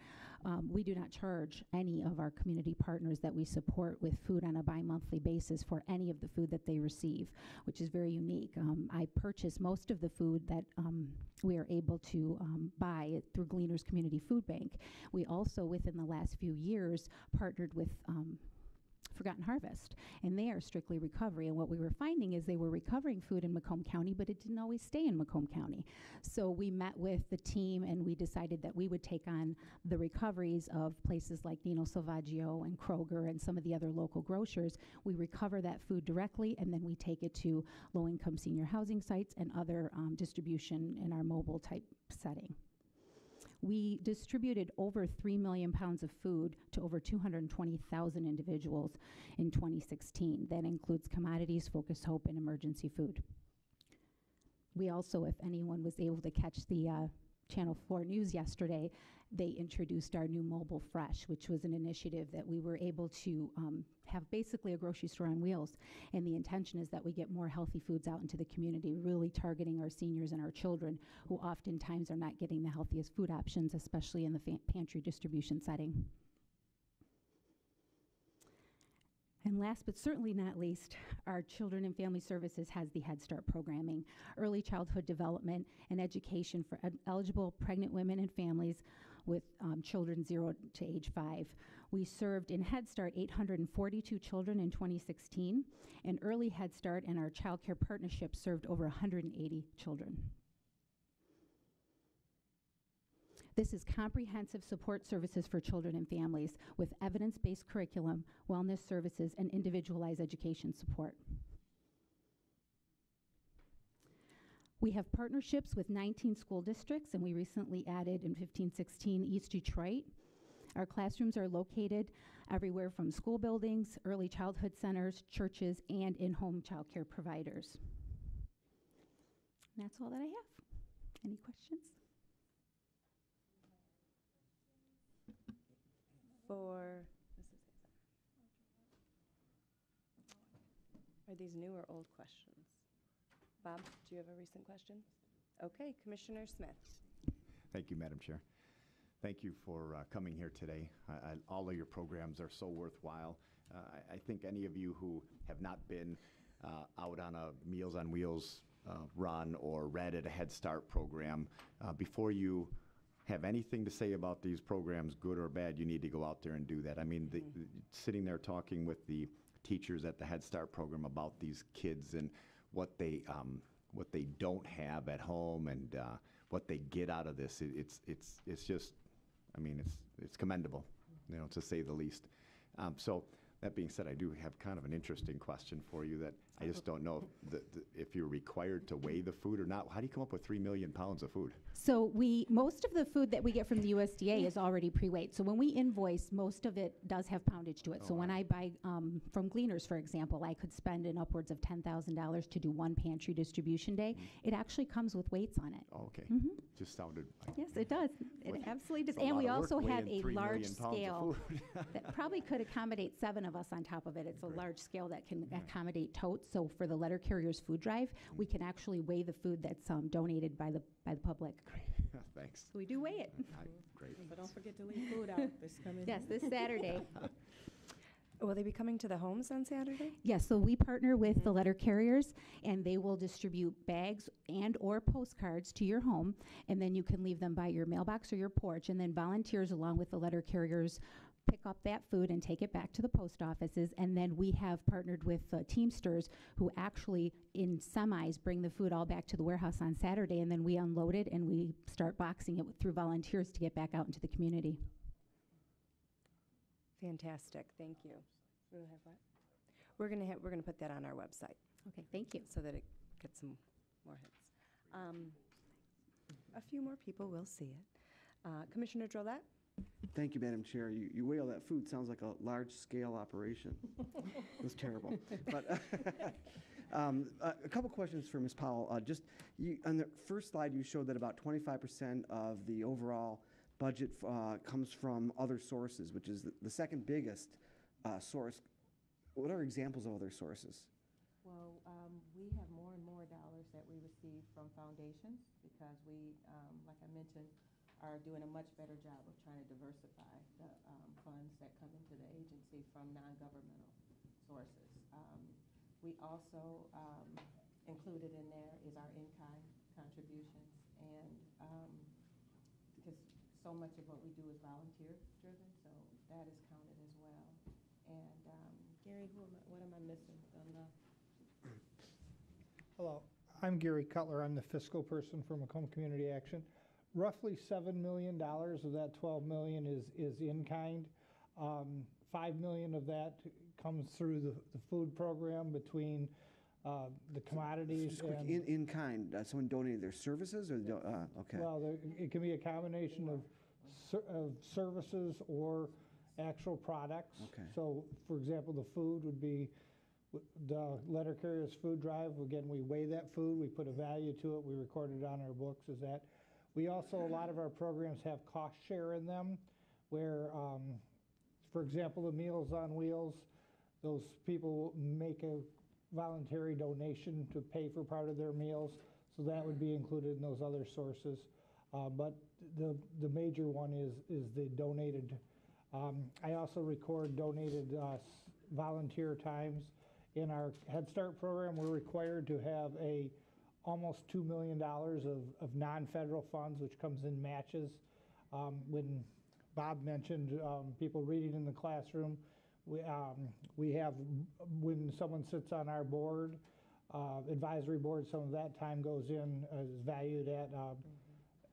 um, we do not charge any of our community partners that we support with food on a bi-monthly basis for any of the food that they receive, which is very unique. Um, I purchase most of the food that that um, we are able to um, buy it through Gleaners Community Food Bank. We also, within the last few years, partnered with um, Forgotten Harvest, and they are strictly recovery. And what we were finding is they were recovering food in Macomb County, but it didn't always stay in Macomb County. So we met with the team and we decided that we would take on the recoveries of places like Nino Salvaggio and Kroger and some of the other local grocers. We recover that food directly and then we take it to low income senior housing sites and other um, distribution in our mobile type setting. We distributed over 3 million pounds of food to over 220,000 individuals in 2016. That includes commodities, focus hope, and emergency food. We also, if anyone was able to catch the uh, Channel 4 News yesterday, they introduced our new Mobile Fresh, which was an initiative that we were able to um, have basically a grocery store on wheels. And the intention is that we get more healthy foods out into the community, really targeting our seniors and our children who oftentimes are not getting the healthiest food options, especially in the pantry distribution setting. And last but certainly not least, our Children and Family Services has the Head Start programming, early childhood development and education for eligible pregnant women and families with um, children zero to age five. We served in Head Start 842 children in 2016, and Early Head Start and our Child Care Partnership served over 180 children. This is comprehensive support services for children and families with evidence based curriculum, wellness services, and individualized education support. We have partnerships with 19 school districts, and we recently added in 1516 East Detroit. Our classrooms are located everywhere from school buildings, early childhood centers, churches, and in home childcare providers. And that's all that I have. Any questions? For, Are these new or old questions? Bob, do you have a recent question? Okay, Commissioner Smith. Thank you, Madam Chair. Thank you for uh, coming here today. I- I- All of your programs are so worthwhile. Uh, I I think any of you who have not been uh, out on a Meals on Wheels uh, run or read at a Head Start program, uh, before you have anything to say about these programs, good or bad, you need to go out there and do that. I mean, the- the- sitting there talking with the teachers at the Head Start program about these kids and what they, um, what they don't have at home and uh, what they get out of this, it- it's, it's, it's just, I mean, it's, it's commendable, you know, to say the least. Um, So that being said, I do have kind of an interesting question for you that I just don't know if, the- the- if you're required to weigh the food or not. How do you come up with 3 million pounds of food? So we, most of the food that we get from the USDA is already pre-weighed. So when we invoice, most of it does have poundage to it. So when I buy um, from Gleaners, for example, I could spend an upwards of $10,000 to do one pantry distribution day. It actually comes with weights on it. Oh, okay. Mhm. Just sounded like Yes, it does. It absolutely does. And we lot of work also have a large million pounds of scale that probably could accommodate seven of us on top of it. It's a large scale that can accommodate totes. So for the letter carriers food drive, Mm. we can actually weigh the food that's um, donated by the, by the public. Great. Thanks. So we do weigh it. I- Great. But don't forget to leave food out this coming. Yes, this Saturday. Will they be coming to the homes on Saturday? Yes, so we partner with the letter carriers, and they will distribute bags and/or postcards to your home, and then you can leave them by your mailbox or your porch, and then volunteers along with the letter carriers pick up that food and take it back to the post offices, and then we have partnered with uh, Teamsters, who actually, in semis, bring the food all back to the warehouse on Saturday, and then we unload it and we start boxing it through volunteers to get back out into the community. Fantastic, thank you. We'll have what? We're gonna have, we're gonna put that on our website Okay, thank you. so that it gets some more hits. Um, A few more people will see it. Uh, Commissioner Drolet? Thank you, Madam Chair. You, you weigh all that food, sounds like a large-scale operation. It was terrible. But, um, a a couple questions for Ms. Powell. Uh, Just, you, on the first slide, you showed that about 25% of the overall budget uh, comes from other sources, which is the- the second biggest uh, source. What are examples of other sources? Well, um, we have more and more dollars that we receive from foundations because we, um, like I mentioned, are doing a much better job of trying to diversify the um, funds that come into the agency from non-governmental sources. Um, We also, um, included in there is our in-kind contributions. And, um, because so much of what we do is volunteer-driven, so that is counted as well. And, um, Gary, who am I, what am I missing? Hello, I'm Gary Cutler. I'm the fiscal person for Macomb Community Action. Roughly $7 million of that 12 million is, is in kind. Um, 5 million of that comes through the, the food program between uh, the commodities Just quick, and. in, in kind, uh, someone donated their services or, do- uh, okay. Well, there, it can be a combination of, ser- of services or actual products. Okay. So, for example, the food would be, the letter carrier's food drive, again, we weigh that food, we put a value to it, we record it on our books as that. We also, a lot of our programs have cost share in them, where, um, for example, the Meals on Wheels, those people make a voluntary donation to pay for part of their meals, so that would be included in those other sources. Uh, But the, the major one is, is the donated. Um, I also record donated uh, volunteer times. In our Head Start program, we're required to have a, almost $2 million of, of non-federal funds, which comes in matches. Um, When Bob mentioned um, people reading in the classroom, we, um, we have, when someone sits on our board, uh, advisory board, some of that time goes in, uh, is valued at, um,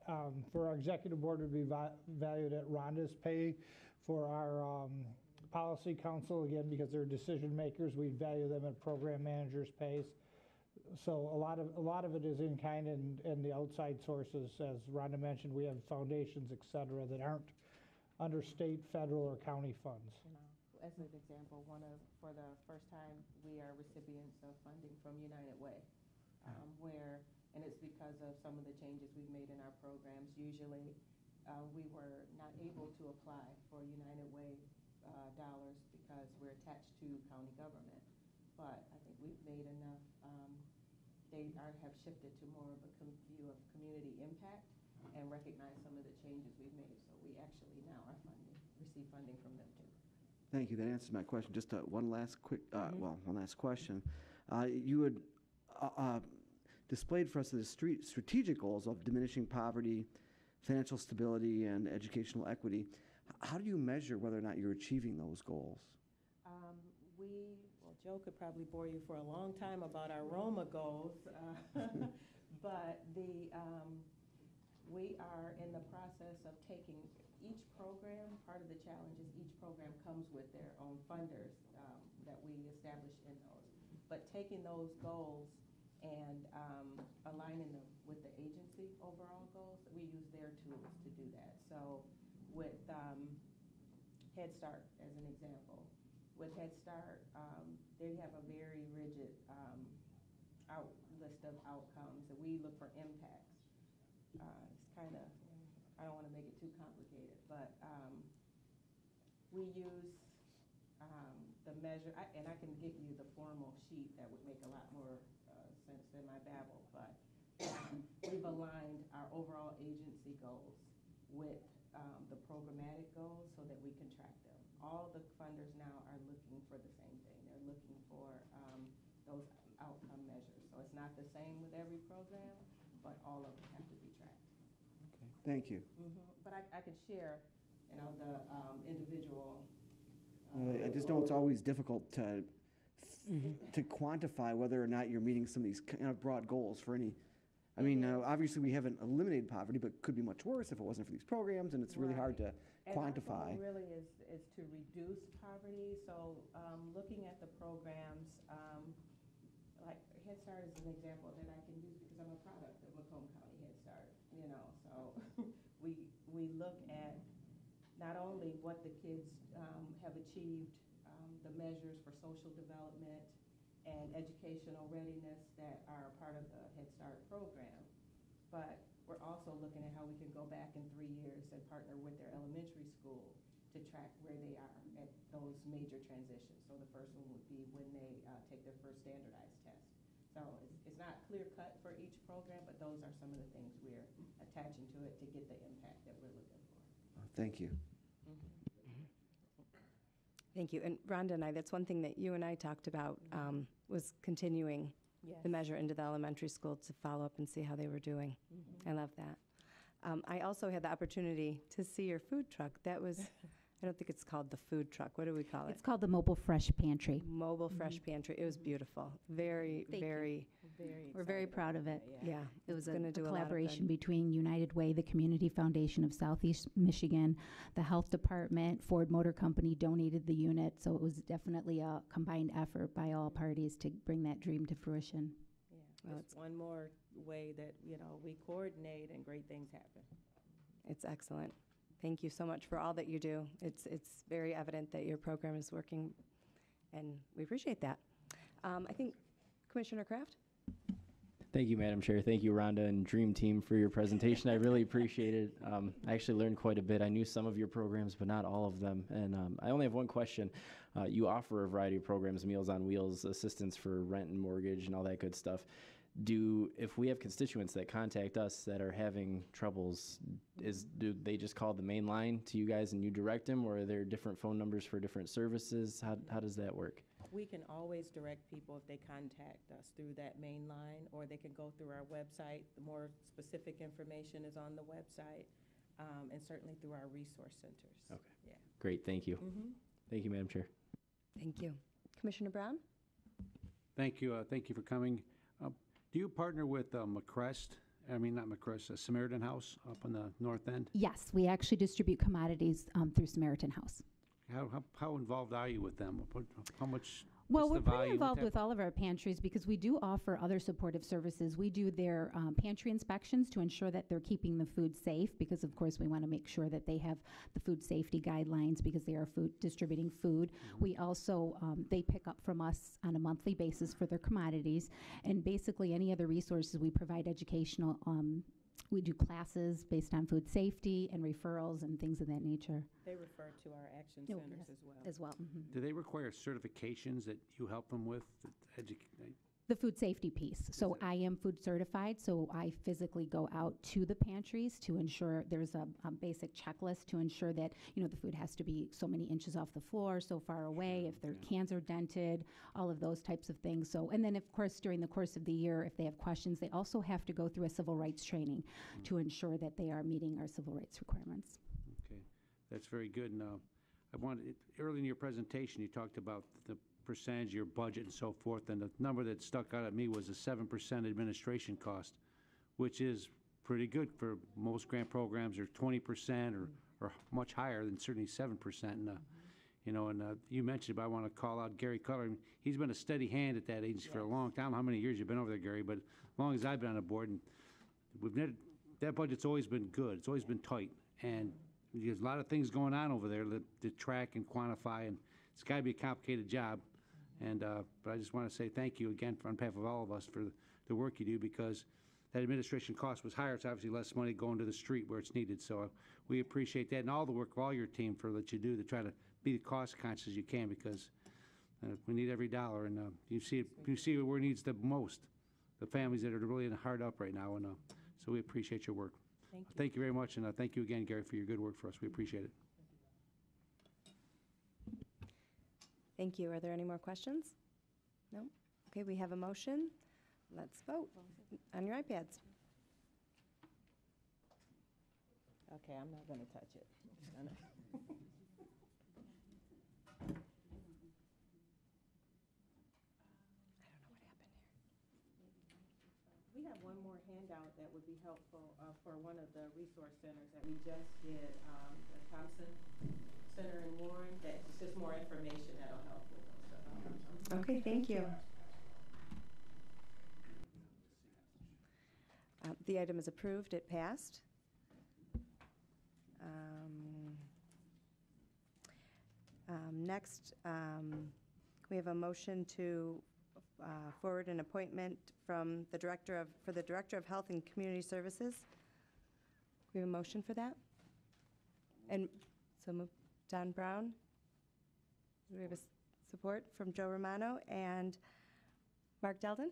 um, for our executive board would be va- valued at Rhonda's pay. For our um, policy council, again, because they're decision makers, we value them at program managers' pays. So a lot of, a lot of it is in kind and, and the outside sources, as Rhonda mentioned, we have foundations, et cetera, that aren't under state, federal, or county funds. you know, as an example, one of, for the first time, we are recipients of funding from United Way, um, where, and it's because of some of the changes we've made in our programs. Usually, uh, we were not able to apply for United Way uh, dollars because we're attached to county government. But I think we've made enough, they are, have shifted to more of a com- view of community impact and recognize some of the changes we've made. So we actually now are funding, receive funding from them too. Thank you, that answers my question. Just uh, one last quick, uh, well, one last question. Uh, You had uh, uh, displayed for us the street strategic goals of diminishing poverty, financial stability, and educational equity. How do you measure whether or not you're achieving those goals? Joe could probably bore you for a long time about our ROMA goals, uh, but the, um, we are in the process of taking each program, part of the challenge is each program comes with their own funders um, that we establish in those. But taking those goals and um, aligning them with the agency overall goals, we use their tools to do that. So with um, Head Start, as an example, with Head Start, um, they have a very rigid um, out, list of outcomes, and we look for impacts. Uh, It's kind of, I don't want to make it too complicated, but um, we use um, the measure, I- and I can get you the formal sheet that would make a lot more uh, sense than my babble, but um, we've aligned our overall agency goals with um, the programmatic goals so that we can track them. All the funders now are looking for the same thing. They're looking for um, those outcome measures. So it's not the same with every program, but all of them have to be tracked. Okay, thank you. Mhm. But I, I could share, you know, the um, individual. Uh, I just know it's always difficult to, to quantify whether or not you're meeting some of these kind of broad goals for any, I mean, uh, obviously, we haven't eliminated poverty, but could be much worse if it wasn't for these programs, and it's really hard to And our quantify. goal really is, is to reduce poverty, so, um, looking at the programs, um, like Head Start is an example that I can use because I'm a product of Macomb County Head Start, you know, so we, we look at not only what the kids, um, have achieved, um, the measures for social development and educational readiness that are part of the Head Start program, but we're also looking at how we can go back in three years and partner with their elementary school to track where they are at those major transitions. So the first one would be when they uh, take their first standardized. So it's, it's not clear cut for each program, but those are some of the things we're attaching to it to get the impact that we're looking for. Thank you. Thank you. And Rhonda and I, that's one thing that you and I talked about, um, was continuing the measure into the elementary school to follow up and see how they were doing. I love that. Um, I also had the opportunity to see your food truck. That was, I don't think it's called the food truck. What do we call it? It's called the Mobile Fresh Pantry. Mobile mm-hmm. Fresh Pantry. It was mm-hmm. beautiful. Very, Thank you. very, We're very proud of it. yeah. It was a gonna a do a lot of collaboration good. between United Way, the Community Foundation of Southeast Michigan, the Health Department, Ford Motor Company donated the unit, so it was definitely a combined effort by all parties to bring that dream to fruition. Well, It's one more way that, you know, we coordinate and great things happen. It's excellent. Thank you so much for all that you do. It's, it's very evident that your program is working, and we appreciate that. Um, I think Commissioner Kraft? Thank you, Madam Chair. Thank you, Rhonda and Dream Team, for your presentation. I really appreciate it. Um, I actually learned quite a bit. I knew some of your programs, but not all of them. And um, I only have one question. Uh, you offer a variety of programs, Meals on Wheels, assistance for rent and mortgage, and all that good stuff. Do if we have constituents that contact us that are having troubles, is do they just call the main line to you guys and you direct them, or are there different phone numbers for different services? How how does that work? We can always direct people if they contact us through that main line, or they can go through our website. The more specific information is on the website, um, and certainly through our resource centers. Okay. Yeah. Great, thank you. Mhm. Thank you, Madam Chair. Thank you. Commissioner Brown? Thank you, uh, thank you for coming. Do you partner with uh, MCREST, I mean, not MCREST, uh, Samaritan House up on the north end? Yes, we actually distribute commodities um, through Samaritan House. How, how, how involved are you with them? How much, Well, what's we're the pretty value involved with all of our pantries because we do offer other supportive services. We do their um, pantry inspections to ensure that they're keeping the food safe because, of course, we want to make sure that they have the food safety guidelines because they are food distributing food. Mm-hmm. We also um, they pick up from us on a monthly basis for their commodities, and basically any other resources we provide educational. Um, we do classes based on food safety and referrals and things of that nature They refer to our action Oh, centers yes. as well. as well. Mhm. Do they require certifications that you help them with? that educ- The food safety piece. So I am food certified, so I physically go out to the pantries to ensure there's a, a basic checklist to ensure that, you know, the food has to be so many inches off the floor, so far away, if their cans are dented, all of those types of things. So, and then of course, during the course of the year, if they have questions, they also have to go through a civil rights training to ensure that they are meeting our civil rights requirements. Okay, that's very good. Uh, I wanted, early in your presentation, you talked about the percentage of your budget and so forth, and the number that stuck out at me was a seven percent administration cost, which is pretty good for most grant programs are twenty percent or, or much higher than certainly seven percent. And, uh, you know, and uh, you mentioned, but I want to call out Gary Cutler. He's been a steady hand at that agency for a long time. How many years you've been over there, Gary? But as long as I've been on the board, and we've never, that budget's always been good. It's always been tight. And there's a lot of things going on over there that, to track and quantify, and it's got to be a complicated job. And, uh, but I just want to say thank you again for, on behalf of all of us for the, work you do, because that administration cost was higher. It's obviously less money going to the street where it's needed. So uh, we appreciate that, and all the work of all your team for that you do to try to be the cost conscious as you can, because uh, we need every dollar, and uh, you see, you see where it needs the most, the families that are really in hard up right now, and uh, so we appreciate your work. Thank you. Thank you very much, and uh, thank you again, Gary, for your good work for us. We appreciate it. Thank you. Are there any more questions? No? Okay, we have a motion. Let's vote on your iPads. Okay, I'm not gonna touch it. Just gonna- We have one more handout that would be helpful uh, for one of the resource centers that we just did, um, the Thompson Center in Warren, that's just more information that'll help with those. Okay, thank you. Uh, The item is approved. It passed. Um, um, Next, um, we have a motion to uh, forward an appointment from the Director of, for the Director of Health and Community Services. We have a motion for that? And so move, Don Brown? We have a s- support from Joe Romano and Mark Deldin?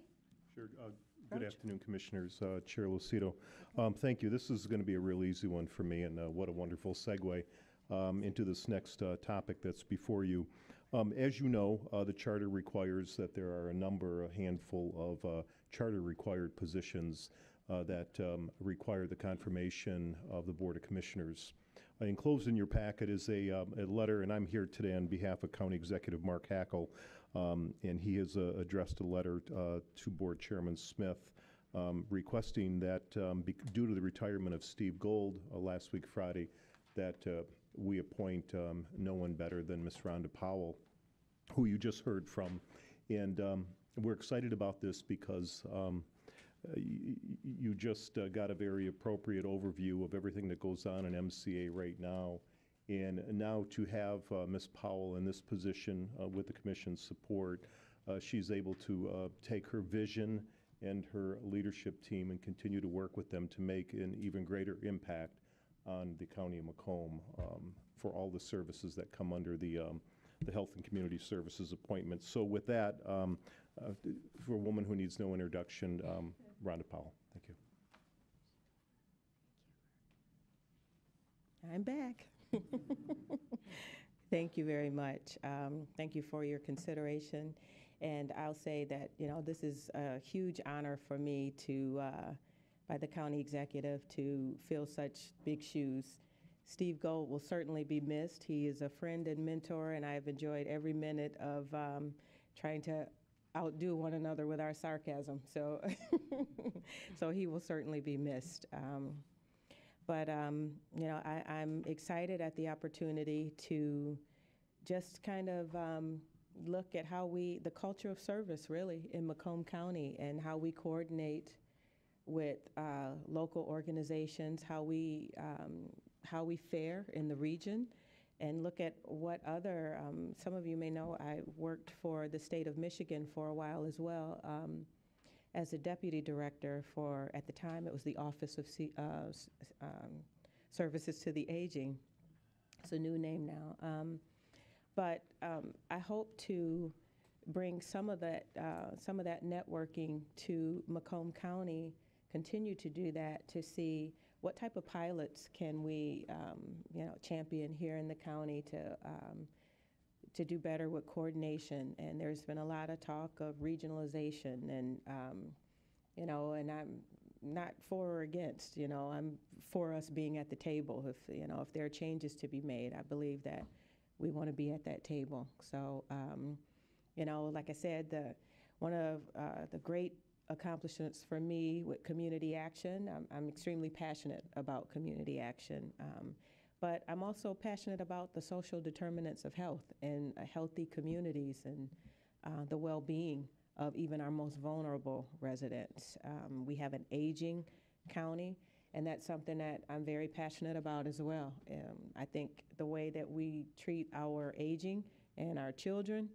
Sure. Uh, Good Roach? afternoon, Commissioners. Uh, Chair Lucido. Um, Thank you. This is going to be a real easy one for me, and uh, what a wonderful segue um, into this next uh, topic that's before you. Um, As you know, uh, the charter requires that there are a number, a handful of uh, charter-required positions uh, that um, require the confirmation of the Board of Commissioners. Enclosed in your packet is a, um, a letter, and I'm here today on behalf of County Executive Mark Hackel, um, and he has uh, addressed a letter uh, to Board Chairman Smith um, requesting that, um, bec- due to the retirement of Steve Gold uh, last week Friday, that uh, we appoint um, no one better than Ms. Rhonda Powell, who you just heard from. And um, we're excited about this because you just uh, got a very appropriate overview of everything that goes on in MCA right now. And now to have uh, Ms. Powell in this position uh, with the commission's support, uh, she's able to uh, take her vision and her leadership team and continue to work with them to make an even greater impact on the county of Macomb um, for all the services that come under the, um, the Health and Community Services appointments. So with that, um, uh, for a woman who needs no introduction, um, Rhonda Powell. Thank you. I'm back. Thank you very much. Um, Thank you for your consideration. And I'll say that, you know, this is a huge honor for me to, uh, by the county executive, to fill such big shoes. Steve Gold will certainly be missed. He is a friend and mentor, and I've enjoyed every minute of um, trying to outdo one another with our sarcasm. So, so he will certainly be missed. Um, but, um, you know, I, I'm excited at the opportunity to just kind of um, look at how we, the culture of service really in Macomb County and how we coordinate with uh, local organizations, how we, um, how we fare in the region, and look at what other, um, some of you may know, I worked for the state of Michigan for a while as well um, as a deputy director for, at the time, it was the Office of C- uh, um, Services to the Aging. It's a new name now. Um, but um, I hope to bring some of that, uh, some of that networking to Macomb County, continue to do that to see what type of pilots can we, um, you know, champion here in the county to, um, to do better with coordination. And there's been a lot of talk of regionalization and, um, you know, and I'm not for or against, you know, I'm for us being at the table. If, you know, if there are changes to be made, I believe that we want to be at that table. So, um, you know, like I said, the, one of uh, the great accomplishments for me with community action, I'm, I'm extremely passionate about community action. Um, but I'm also passionate about the social determinants of health and uh, healthy communities and uh, the well being of even our most vulnerable residents. Um, we have an aging county, and that's something that I'm very passionate about as well. Um, I think the way that we treat our aging and our children,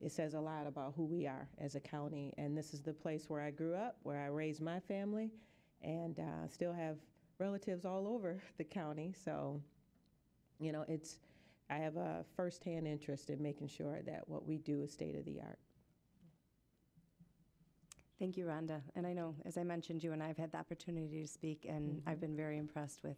it says a lot about who we are as a county. And this is the place where I grew up, where I raised my family, and uh, still have relatives all over the county. So, you know, it's, I have a firsthand interest in making sure that what we do is state of the art. Thank you, Rhonda. And I know, as I mentioned, you and I have had the opportunity to speak, and I've been very impressed with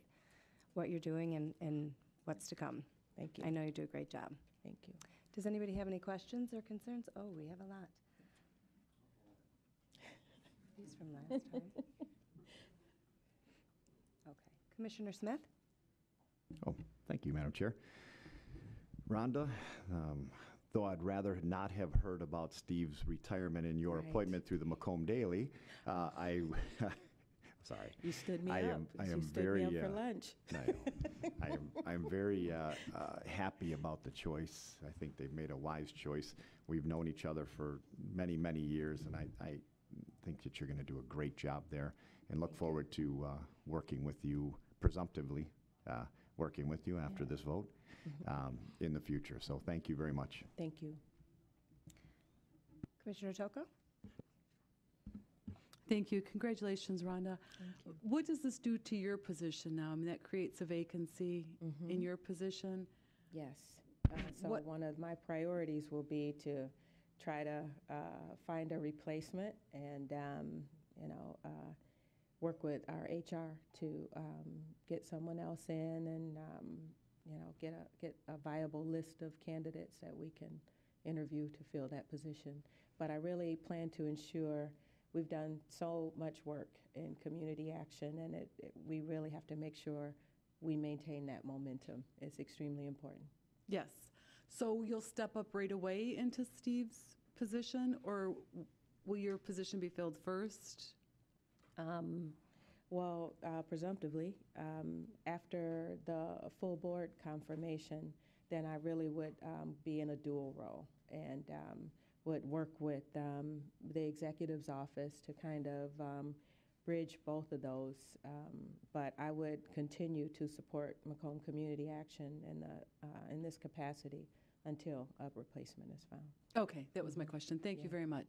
what you're doing and, and what's to come. Thank you. I know you do a great job. Thank you. Does anybody have any questions or concerns? Oh, we have a lot. These from last time. Okay. Commissioner Smith? Oh, thank you, Madam Chair. Rhonda, um, though I'd rather not have heard about Steve's retirement and your Right. appointment through the Macomb Daily, uh, I, sorry. You stood me I up. am- I You am stood very, me up for uh, lunch. I am, I am very uh, uh, happy about the choice. I think they've made a wise choice. We've known each other for many, many years, and I, I think that you're going to do a great job there, and look forward to uh, working with you presumptively, uh, working with you after this vote um, in the future. So thank you very much. Thank you. Commissioner Tocco? Thank you. Congratulations, Rhonda. What does this do to your position now? I mean, that creates a vacancy in Mhm. your position. Yes. Uh, So What- one of my priorities will be to try to uh, find a replacement and, um, you know, uh, work with our HR to um, get someone else in and, um, you know, get a, get a viable list of candidates that we can interview to fill that position. But I really plan to ensure, we've done so much work in community action, and it, it- we really have to make sure we maintain that momentum. It's extremely important. Yes. So you'll step up right away into Steve's position, or will your position be filled first? Um, Well, uh, presumptively, um, after the full board confirmation, then I really would um, be in a dual role and um, would work with um, the executive's office to kind of um, bridge both of those. Um, But I would continue to support Macomb Community Action in the, uh, in this capacity until a replacement is found. Okay, that was my question. Thank you very much.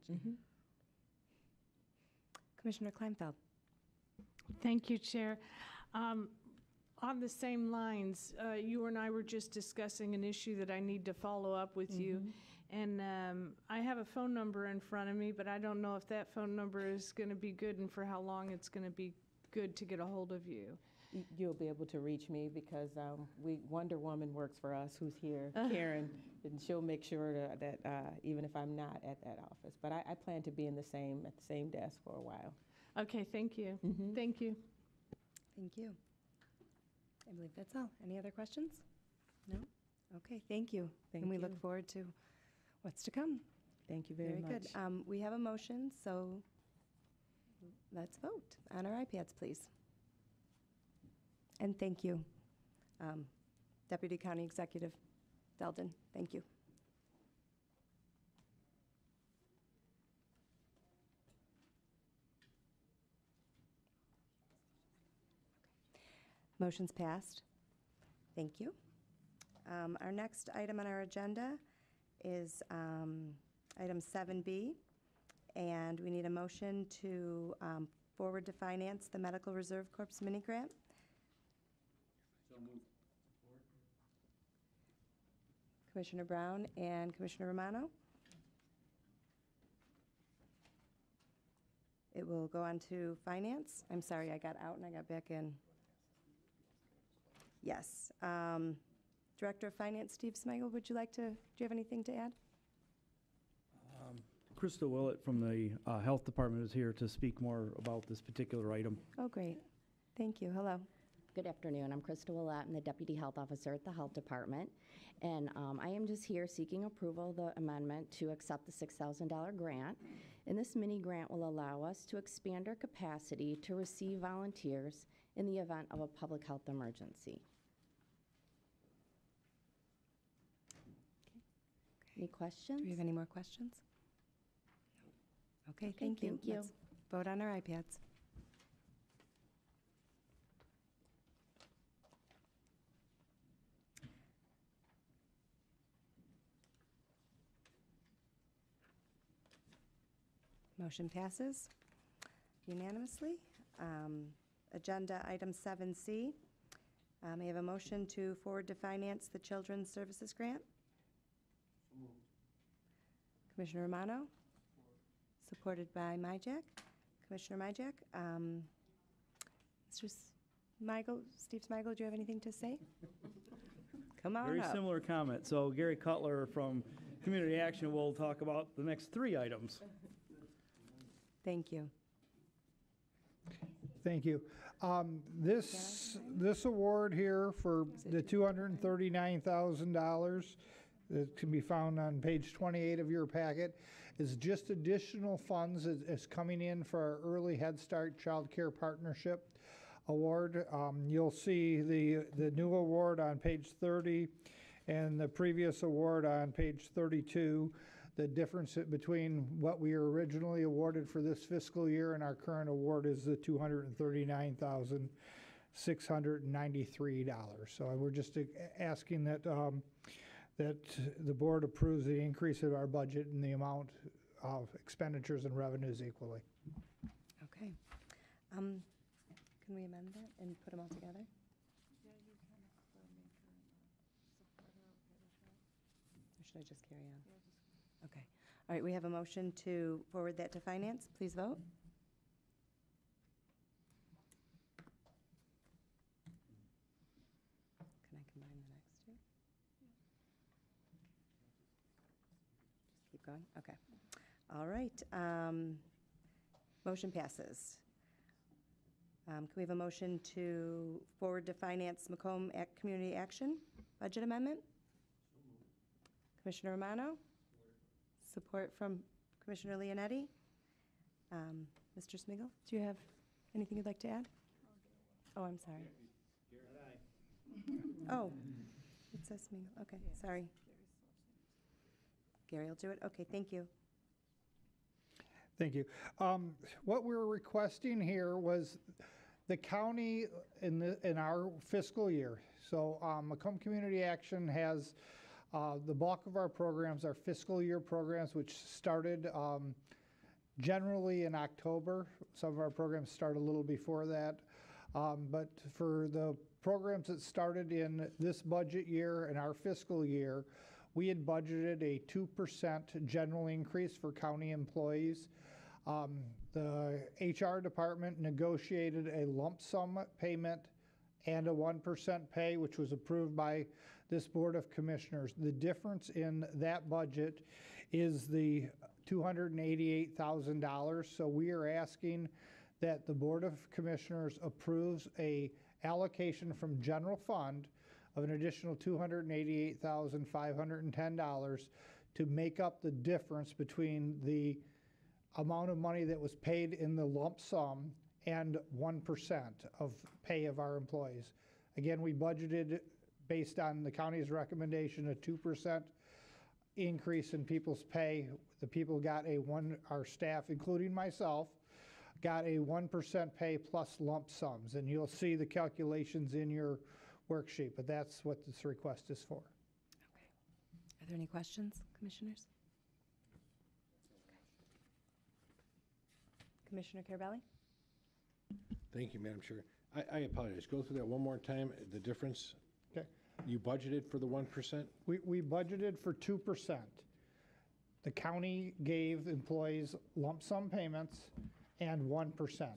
Commissioner Klinefelt. Thank you, Chair. Um, On the same lines, uh, you and I were just discussing an issue that I need to follow up with you. And um, I have a phone number in front of me, but I don't know if that phone number is going to be good and for how long it's going to be good to get a hold of you. You'll be able to reach me because um, we, Wonder Woman works for us, who's here, Karen, and she'll make sure to- that, uh, even if I'm not at that office. But I, I plan to be in the same, at the same desk for a while. Okay, thank you. Mhm. Thank you. Thank you. I believe that's all. Any other questions? No? Okay, thank you. Thank And we you. look forward to what's to come. Thank you very Very much. good. Um, We have a motion, so let's vote on our iPads, please. And thank you, um, Deputy County Executive Deldin. Thank you. Motion's passed. Thank you. Um, Our next item on our agenda is um, item 7B, and we need a motion to um, forward to finance the Medical Reserve Corps mini grant. Commissioner Brown and Commissioner Romano. It will go on to finance. I'm sorry, I got out and I got back in. Yes. Um, Director of Finance, Steve Smigiel, would you like to, do you have anything to add? Krista Willett from the uh, Health Department is here to speak more about this particular item. Oh, great. Thank you. Hello. Good afternoon. I'm Krista Willett. I'm the Deputy Health Officer at the Health Department. And um, I am just here seeking approval of the amendment to accept the $6,000 grant. And this mini grant will allow us to expand our capacity to receive volunteers in the event of a public health emergency. Any questions? Do we have any more questions? Okay, thank you. thank you. Let's Vote on our iPads. Motion passes unanimously. Um, Agenda item 7C. Uh, May I have a motion to forward to finance the Children's Services Grant? Commissioner Romano? Supported by Mijac. Commissioner Mijac. Um, Mr. Smigiel, Steve Smigiel, do you have anything to say? Come on Very up. similar comment. So Gary Cutler from Community Action will talk about the next three items. Thank you. Thank you. Um, This, this award here for the $239,000 that can be found on page 28 of your packet is just additional funds that is coming in for our Early Head Start Child Care Partnership Award. Um, You'll see the, the new award on page 30 and the previous award on page 32. The difference between what we were originally awarded for this fiscal year and our current award is the $239,693. So we're just asking that, um, that the board approves the increase of our budget and the amount of expenditures and revenues equally. Okay. Um, Can we amend that and put them all together? Or should I just carry on? Okay. All right, we have a motion to forward that to finance. Please vote. Can I combine the next two? keep going? Okay. All right. um, Motion passes. Um, Can we have a motion to forward to Finance Macomb Ac- Community Action Budget Amendment? Commissioner Romano? Support from Commissioner Leonetti? Um, Mr. Smigiel, do you have anything you'd like to add? Oh, I'm sorry. Oh, it says Smigiel, okay, sorry. Gary will do it, okay, thank you. Thank you. Um, What we're requesting here was the county in the, in our fiscal year. So um, Macomb Community Action has, uh, the bulk of our programs are fiscal year programs, which started um, generally in October. Some of our programs start a little before that. Um, But for the programs that started in this budget year and our fiscal year, we had budgeted a 2% general increase for county employees. Um, The HR department negotiated a lump sum payment and a 1% pay, which was approved by this Board of Commissioners. The difference in that budget is the $288,000. So we are asking that the Board of Commissioners approves a allocation from general fund of an additional $288,510 to make up the difference between the amount of money that was paid in the lump sum and 1% of pay of our employees. Again, we budgeted, based on the county's recommendation, a 2% increase in people's pay. The people got a one, our staff, including myself, got a 1% pay plus lump sums. And you'll see the calculations in your worksheet, but that's what this request is for. Okay. Are there any questions, commissioners? Commissioner Carabelli? Thank you, Madam Chair. I, I apologize. Go through that one more time, the difference. Okay. You budgeted for the 1%? We, we budgeted for 2%. The county gave employees lump sum payments and 1%.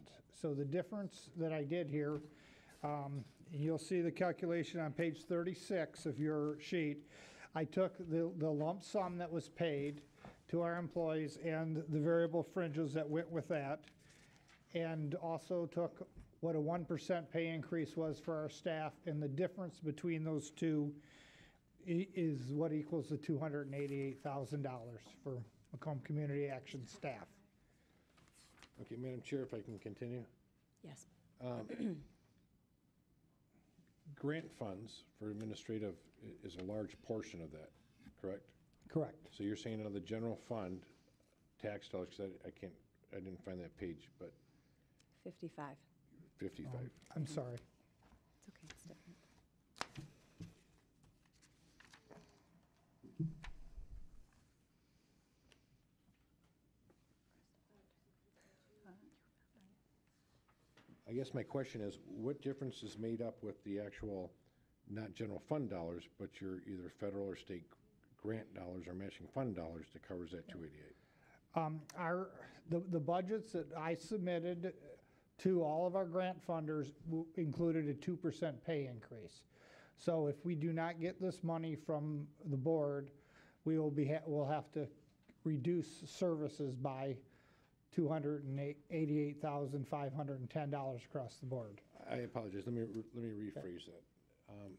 So the difference that I did here, um, you'll see the calculation on page 36 of your sheet. I took the, the lump sum that was paid to our employees and the variable fringes that went with that, and also took what a 1% pay increase was for our staff, and the difference between those two is what equals the $288,000 for Macomb Community Action staff. Okay, Madam Chair, if I can continue. Yes. Um, Grant funds for administrative i- is a large portion of that, correct? Correct. So you're saying out of the general fund, tax dollars, because I, I can't, I didn't find that page, but 55. 55. I'm sorry. It's okay, it's different. I guess my question is, what difference is made up with the actual, not general fund dollars, but your either federal or state grant dollars or matching fund dollars that covers that 288? Um, Our, the, the budgets that I submitted to all of our grant funders included a 2% pay increase. So if we do not get this money from the board, we will be, ha- we'll have to reduce services by $288,510 across the board. I apologize, let me, let me rephrase that. Um,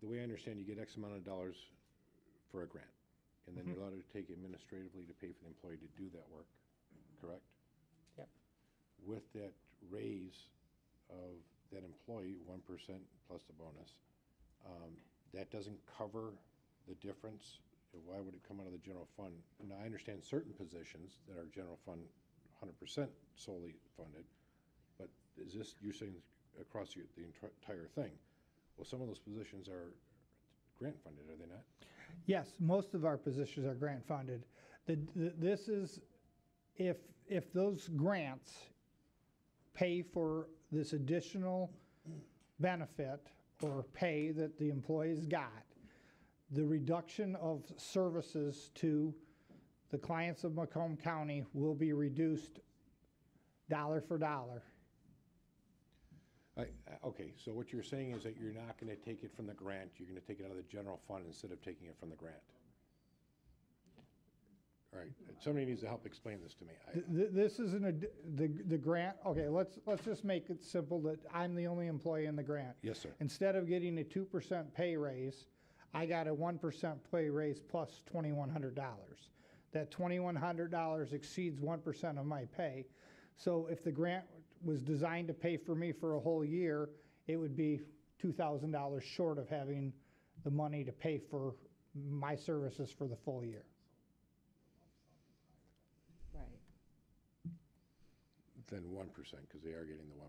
The way I understand, you get X amount of dollars for a grant, and then you're Mhm. allowed to take administratively to pay for the employee to do that work, correct? Yep. With that raise of that employee, one percent plus the bonus, um, that doesn't cover the difference? Why would it come out of the general fund? Now, I understand certain positions that are general fund hundred percent solely funded, but is this, you're saying across the the entire thing? Well, some of those positions are grant funded, are they not? Yes, most of our positions are grant funded. The, the, this is, if, if those grants pay for this additional benefit or pay that the employees got, the reduction of services to the clients of Macomb County will be reduced dollar for dollar. I, I- okay, so what you're saying is that you're not gonna take it from the grant, you're gonna take it out of the general fund instead of taking it from the grant? All right, somebody needs to help explain this to me. I- Th- th- This isn't a, d- the, the grant, okay, let's, let's just make it simple that I'm the only employee in the grant. Yes, sir. Instead of getting a two percent pay raise, I got a one percent pay raise plus twenty-one hundred dollars. That twenty-one hundred dollars exceeds one percent of my pay. So if the grant was designed to pay for me for a whole year, it would be two thousand dollars short of having the money to pay for my services for the full year. Right. Then 1%, because they are getting the 1%.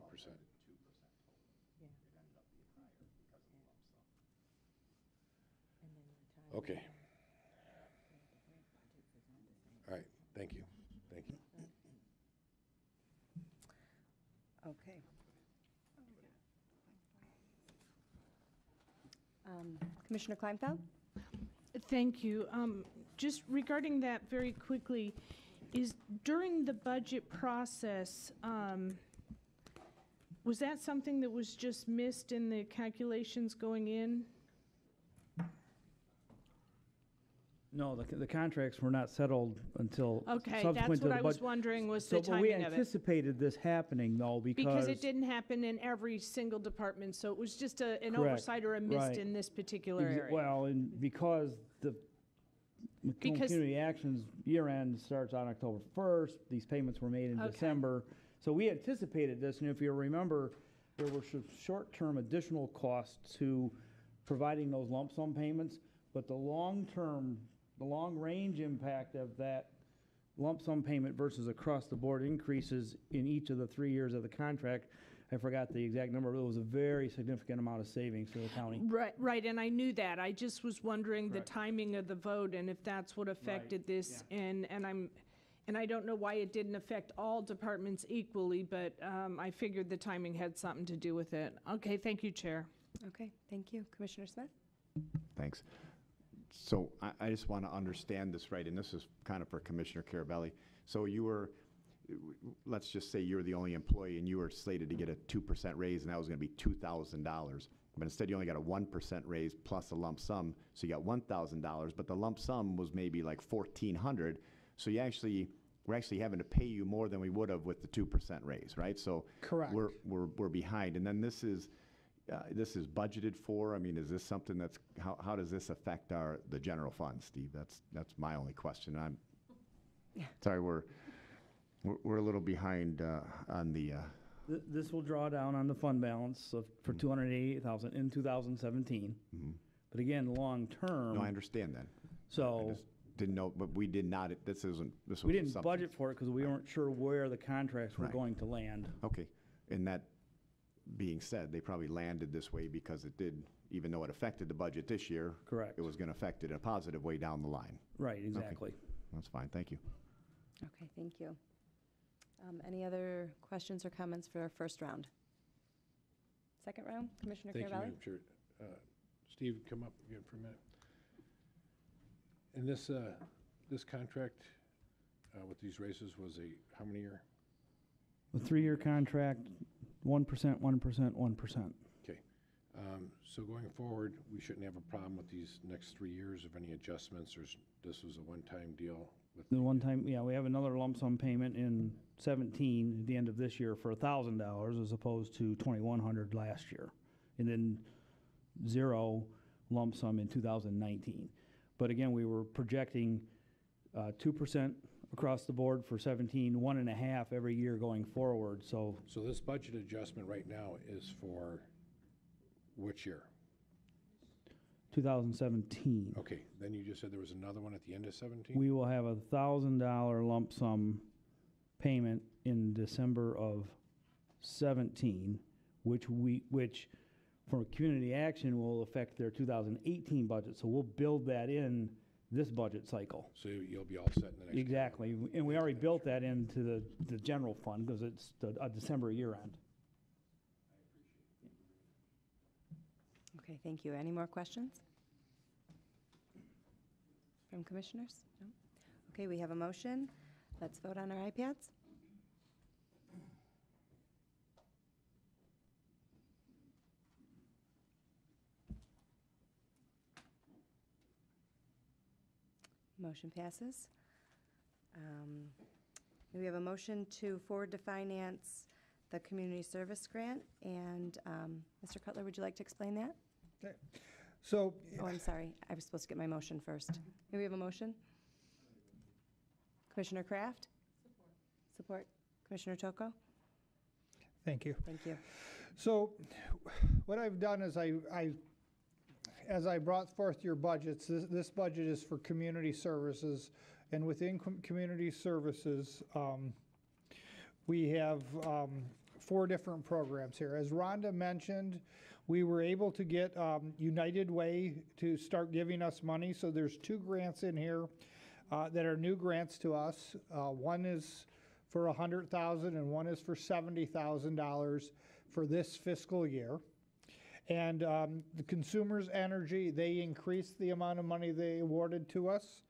Okay. All right, thank you, thank you. Okay. Um, Commissioner Klinefelt? Thank you. Um, Just regarding that very quickly, is during the budget process, um, was that something that was just missed in the calculations going in? No, the, the contracts were not settled until Okay, subsequent to the what I was bud- wondering was So, the but we timing of it. anticipated this happening though because. Because it didn't happen in every single department, so it was just a, an Correct, oversight or a miss right. in this particular Exa- area. Well, and because the Macomb Because- Community Actions year end starts on October first, these payments were made in Okay. December. So we anticipated this, and if you remember, there were some short-term additional costs to providing those lump sum payments, but the long-term, the long-range impact of that lump sum payment versus across-the-board increases in each of the three years of the contract, I forgot the exact number, but it was a very significant amount of savings for the county. Right, right, and I knew that. I just was wondering the Correct. timing of the vote and if that's what affected this. And, and I'm, and I don't know why it didn't affect all departments equally, but um, I figured the timing had something to do with it. Okay, thank you, Chair. Okay, thank you. Commissioner Smith? Thanks. So I, I just want to understand this right, and this is kind of for Commissioner Carabelli. So you were, let's just say you're the only employee and you were slated to get a two percent raise and that was going to be two thousand dollars. But instead you only got a one percent raise plus a lump sum, so you got one thousand dollars, but the lump sum was maybe like fourteen hundred. So you actually, we're actually having to pay you more than we would have with the two percent raise, right? So Correct. We're, we're, we're behind. And then this is, uh, this is budgeted for? I mean, is this something that's, how, how does this affect our, the general fund, Steve? That's, that's my only question. I'm, sorry, we're, we're, we're a little behind, uh, on the, uh, Th- This will draw down on the fund balance of, for Mm-hmm. two hundred and eighty-eight thousand in two thousand seventeen. But again, long-term. no, I understand that. I So, just Didn't know, but we did not, this isn't, this was we didn't budget for it because we weren't sure where the contracts were Right. going to land. Okay, and that being said, they probably landed this way because it did, even though it affected the budget this year. Correct. It was gonna affect it in a positive way down the line. Right, exactly. That's fine, thank you. Okay, thank you. Um, Any other questions or comments for our first round? Second round, Commissioner Thank you, Carabelli? Madam Chair. Uh, Steve, come up again for a minute. And this, uh, this contract uh, with these races was a, how many year? The three-year contract, one percent, one percent, one percent. Okay. Um, So going forward, we shouldn't have a problem with these next three years of any adjustments, or s- this was a one-time deal with, The one time, yeah, we have another lump sum payment in seventeen, at the end of this year, for a thousand dollars as opposed to twenty-one hundred last year. And then zero lump sum in two thousand nineteen. But again, we were projecting, uh, two percent across the board for seventeen, one and a half every year going forward, so so this budget adjustment right now is for which year? two thousand seventeen. Okay, then you just said there was another one at the end of 17? We will have a thousand dollar lump sum payment in December of seventeen, which we, which for community action will affect their two thousand eighteen budget, so we'll build that in this budget cycle. So you'll be all set in the next. Exactly, and we already built that into the, the general fund, because it's the, a December year end. Okay, thank you. Any more questions? From commissioners? No? Okay, we have a motion. Let's vote on our iPads. Motion passes. Um, We have a motion to forward to finance the community service grant, and um, Mr. Cutler, would you like to explain that? Okay. So, Oh, I'm sorry, I was supposed to get my motion first. Do we have a motion? Commissioner Kraft? Support. Commissioner Tocco? thank you. Thank you. So what I've done is I, I, as I brought forth your budgets, this, this budget is for community services. And within com- community services, um, we have, um, four different programs here. As Rhonda mentioned, we were able to get, um, United Way to start giving us money. So there's two grants in here, uh, that are new grants to us. Uh, one is for a hundred thousand and one is for seventy thousand dollars for this fiscal year. And um, the Consumers Energy, they increased the amount of money they awarded to us.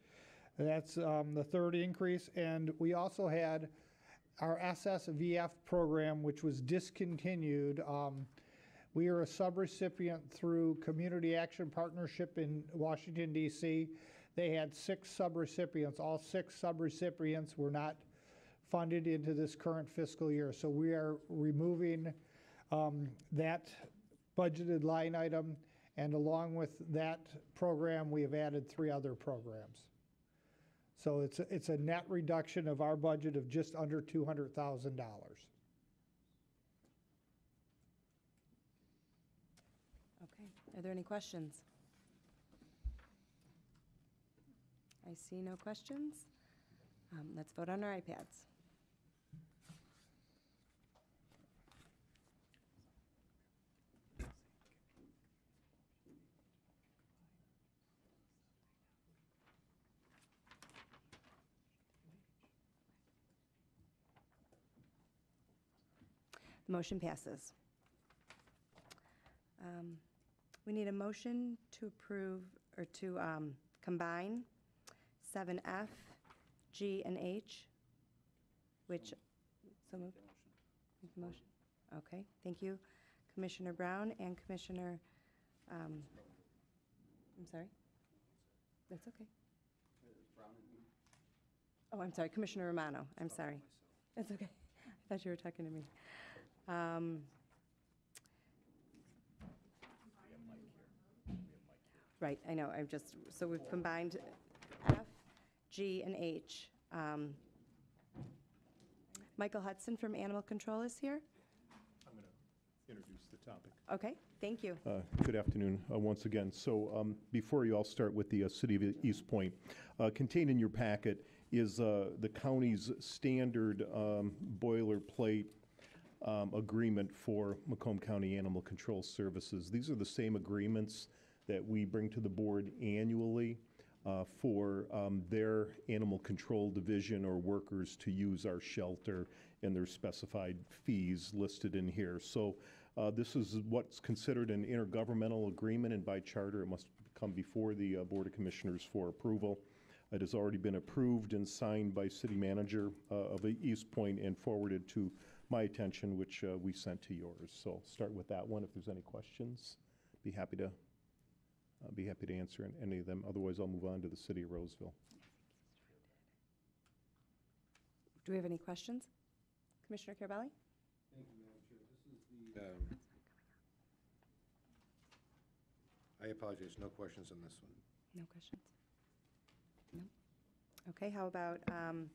That's um, the third increase. And we also had our SSVF program, which was discontinued. Um, we are a subrecipient through Community Action Partnership in Washington, D.C. They had six subrecipients. All six subrecipients were not funded into this current fiscal year. So we are removing um, that budgeted line item, and along with that program, we have added three other programs. So it's, a- it's a net reduction of our budget of just under $200,000. Okay, are there any questions? I see no questions. Um, Let's vote on our iPads. Motion passes. Um, We need a motion to approve, or to um, combine 7F, G, and H, which, so moved? Make motion? Okay, thank you. Commissioner Brown and Commissioner, um, I'm sorry? That's okay. Oh, I'm sorry, Commissioner Romano, I'm sorry. That's okay. I thought you were talking to me. Um, Right, I know, I'm just, so we've combined F, G, and H. Um, Michael Hudson from Animal Control is here. I'm going to introduce the topic. Okay, thank you. Uh, Good afternoon, uh, once again. So um, before you all start with the uh, City of Eastpointe, uh, contained in your packet is uh, the county's standard um, boilerplate um, agreement for Macomb County Animal Control Services. These are the same agreements that we bring to the board annually uh, for um, their animal control division or workers to use our shelter and their specified fees listed in here. So uh, this is what's considered an intergovernmental agreement, and by charter, it must come before the uh, Board of Commissioners for approval. It has already been approved and signed by City Manager uh, of Eastpointe and forwarded to my attention, which uh, we sent to yours. So I'll start with that one. If there's any questions, be happy to I'll be happy to answer any of them. Otherwise, I'll move on to the City of Roseville. Do we have any questions? Commissioner Carabelli? Thank you, Madam Chair. This is the. um, I apologize, no questions on this one. No questions? No? Okay, how about um,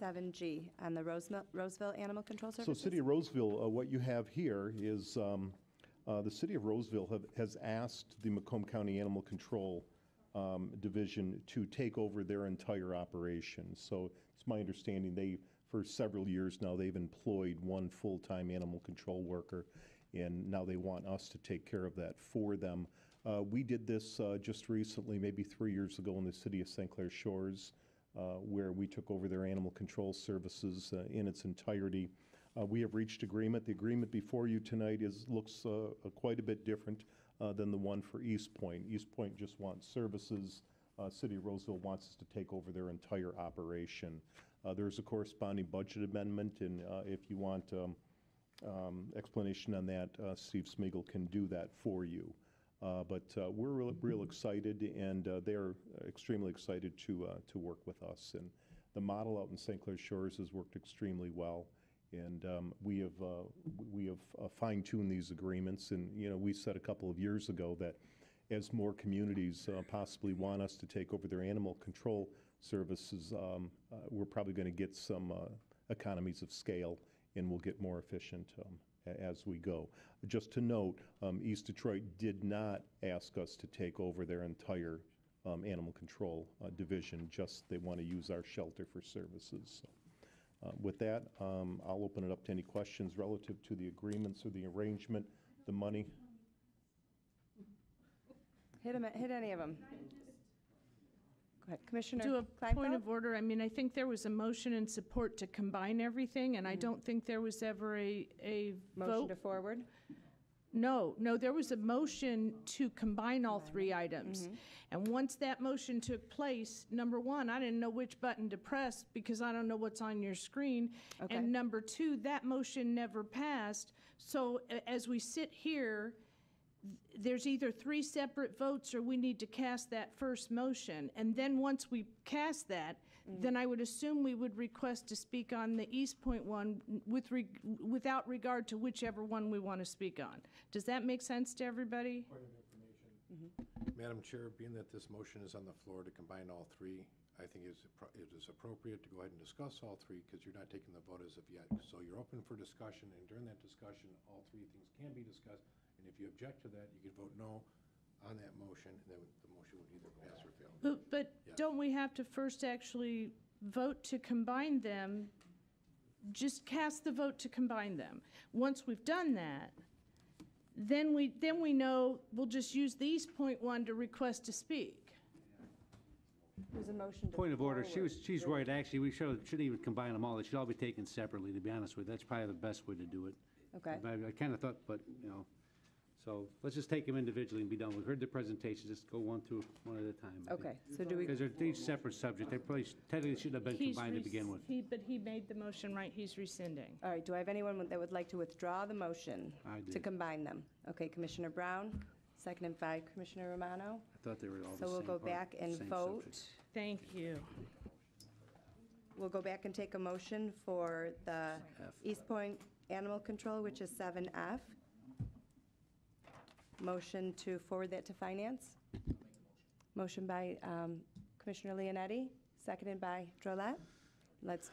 7G on the Roseville Roseville Animal Control Service. So Services? City of Roseville, uh, what you have here is, um, uh, the City of Roseville have, has asked the Macomb County Animal Control um, Division to take over their entire operation. So it's my understanding they, for several years now, they've employed one full-time animal control worker, and now they want us to take care of that for them. Uh, We did this uh, just recently, maybe three years ago, in the city of St. Clair Shores, where we took over their animal control services uh, in its entirety. Uh, We have reached agreement. The agreement before you tonight is, looks uh, uh, quite a bit different uh, than the one for Eastpointe. East Point just wants services. Uh, City of Roseville wants us to take over their entire operation. Uh, There's a corresponding budget amendment, and uh, if you want um, um, explanation on that, uh, Steve Smigiel can do that for you. Uh, But uh, we're real, real excited, and uh, they're extremely excited to, to work with us. And the model out in St. Clair Shores has worked extremely well. And um, we have, we have fine-tuned these agreements. And, you know, we said a couple of years ago that as more communities uh, possibly want us to take over their animal control services, um, uh, we're probably going to get some uh, economies of scale and we'll get more efficient um, as we go. Just to note, um, East Detroit did not ask us to take over their entire um, animal control uh, division, just they want to use our shelter for services. So, uh, With that, um, I'll open it up to any questions relative to the agreements or the arrangement, the money. Hit, 'em- hit any of them. Ahead, Commissioner To a point Klinefelt? of order, I mean, I think there was a motion in support to combine everything, and I mm-hmm. don't think there was ever a, a vote. Motion to forward? No, no, there was a motion to combine all three items. Mm-hmm. And once that motion took place, number one, I didn't know which button to press because I don't know what's on your screen. Okay. And number two, that motion never passed. So a- as we sit here, there's either three separate votes or we need to cast that first motion. And then once we cast that, mm-hmm. then I would assume we would request to speak on the Eastpointe one with, reg- without regard to whichever one we want to speak on. Does that make sense to everybody? Mm-hmm. Madam Chair, being that this motion is on the floor to combine all three, I think it's appro- it is appropriate to go ahead and discuss all three because you're not taking the vote as of yet. So you're open for discussion, and during that discussion, all three things can be discussed. And if you object to that, you can vote no on that motion, and then the motion would either pass or fail. But, but Yes. don't we have to first actually vote to combine them? Just cast the vote to combine them. Once we've done that, then we, then we know, we'll just use these Point one to request to speak. There's a motion to Point of order, she forward. was, she's right, actually, we should, shouldn't even combine them all, they should all be taken separately, to be honest with you, that's probably the best way to do it. Okay. But I kinda thought, but, you know, so, let's just take them individually and be done, we heard the presentation, just go one through, one at a time. Okay, so do we, Because they're each separate subject, they probably, sh- technically shouldn't have been He's combined to res- begin with. He, but he made the motion, right, he's rescinding. all right, do I have anyone that would like to withdraw the motion I to combine them? Okay, Commissioner Brown, seconded by Commissioner Romano. I thought they were all the So same we'll go part, back and same vote. subject. Thank you. We'll go back and take a motion for the F. Eastpointe Animal Control, which is 7F. Motion to forward that to finance. Motion by um, Commissioner Leonetti, seconded by Drolet. Let's,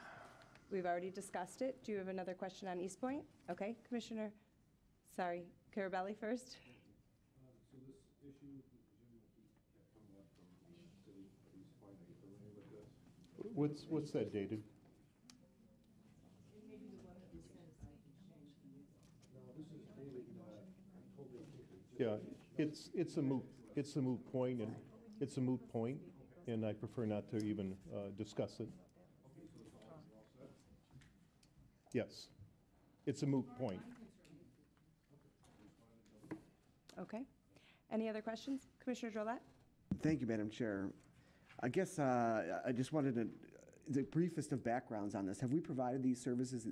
we've already discussed it. Do you have another question on Eastpointe? Okay, Commissioner, sorry, Carabelli first. What's, what's that dated? Yeah, it's, it's a moot, it's a moot point, and it's a moot point, and I prefer not to even uh, discuss it. Yes, it's a moot point. Okay. Any other questions? Commissioner Drolet? Thank you, Madam Chair. I guess uh, I just wanted to, the briefest of backgrounds on this. Have we provided these services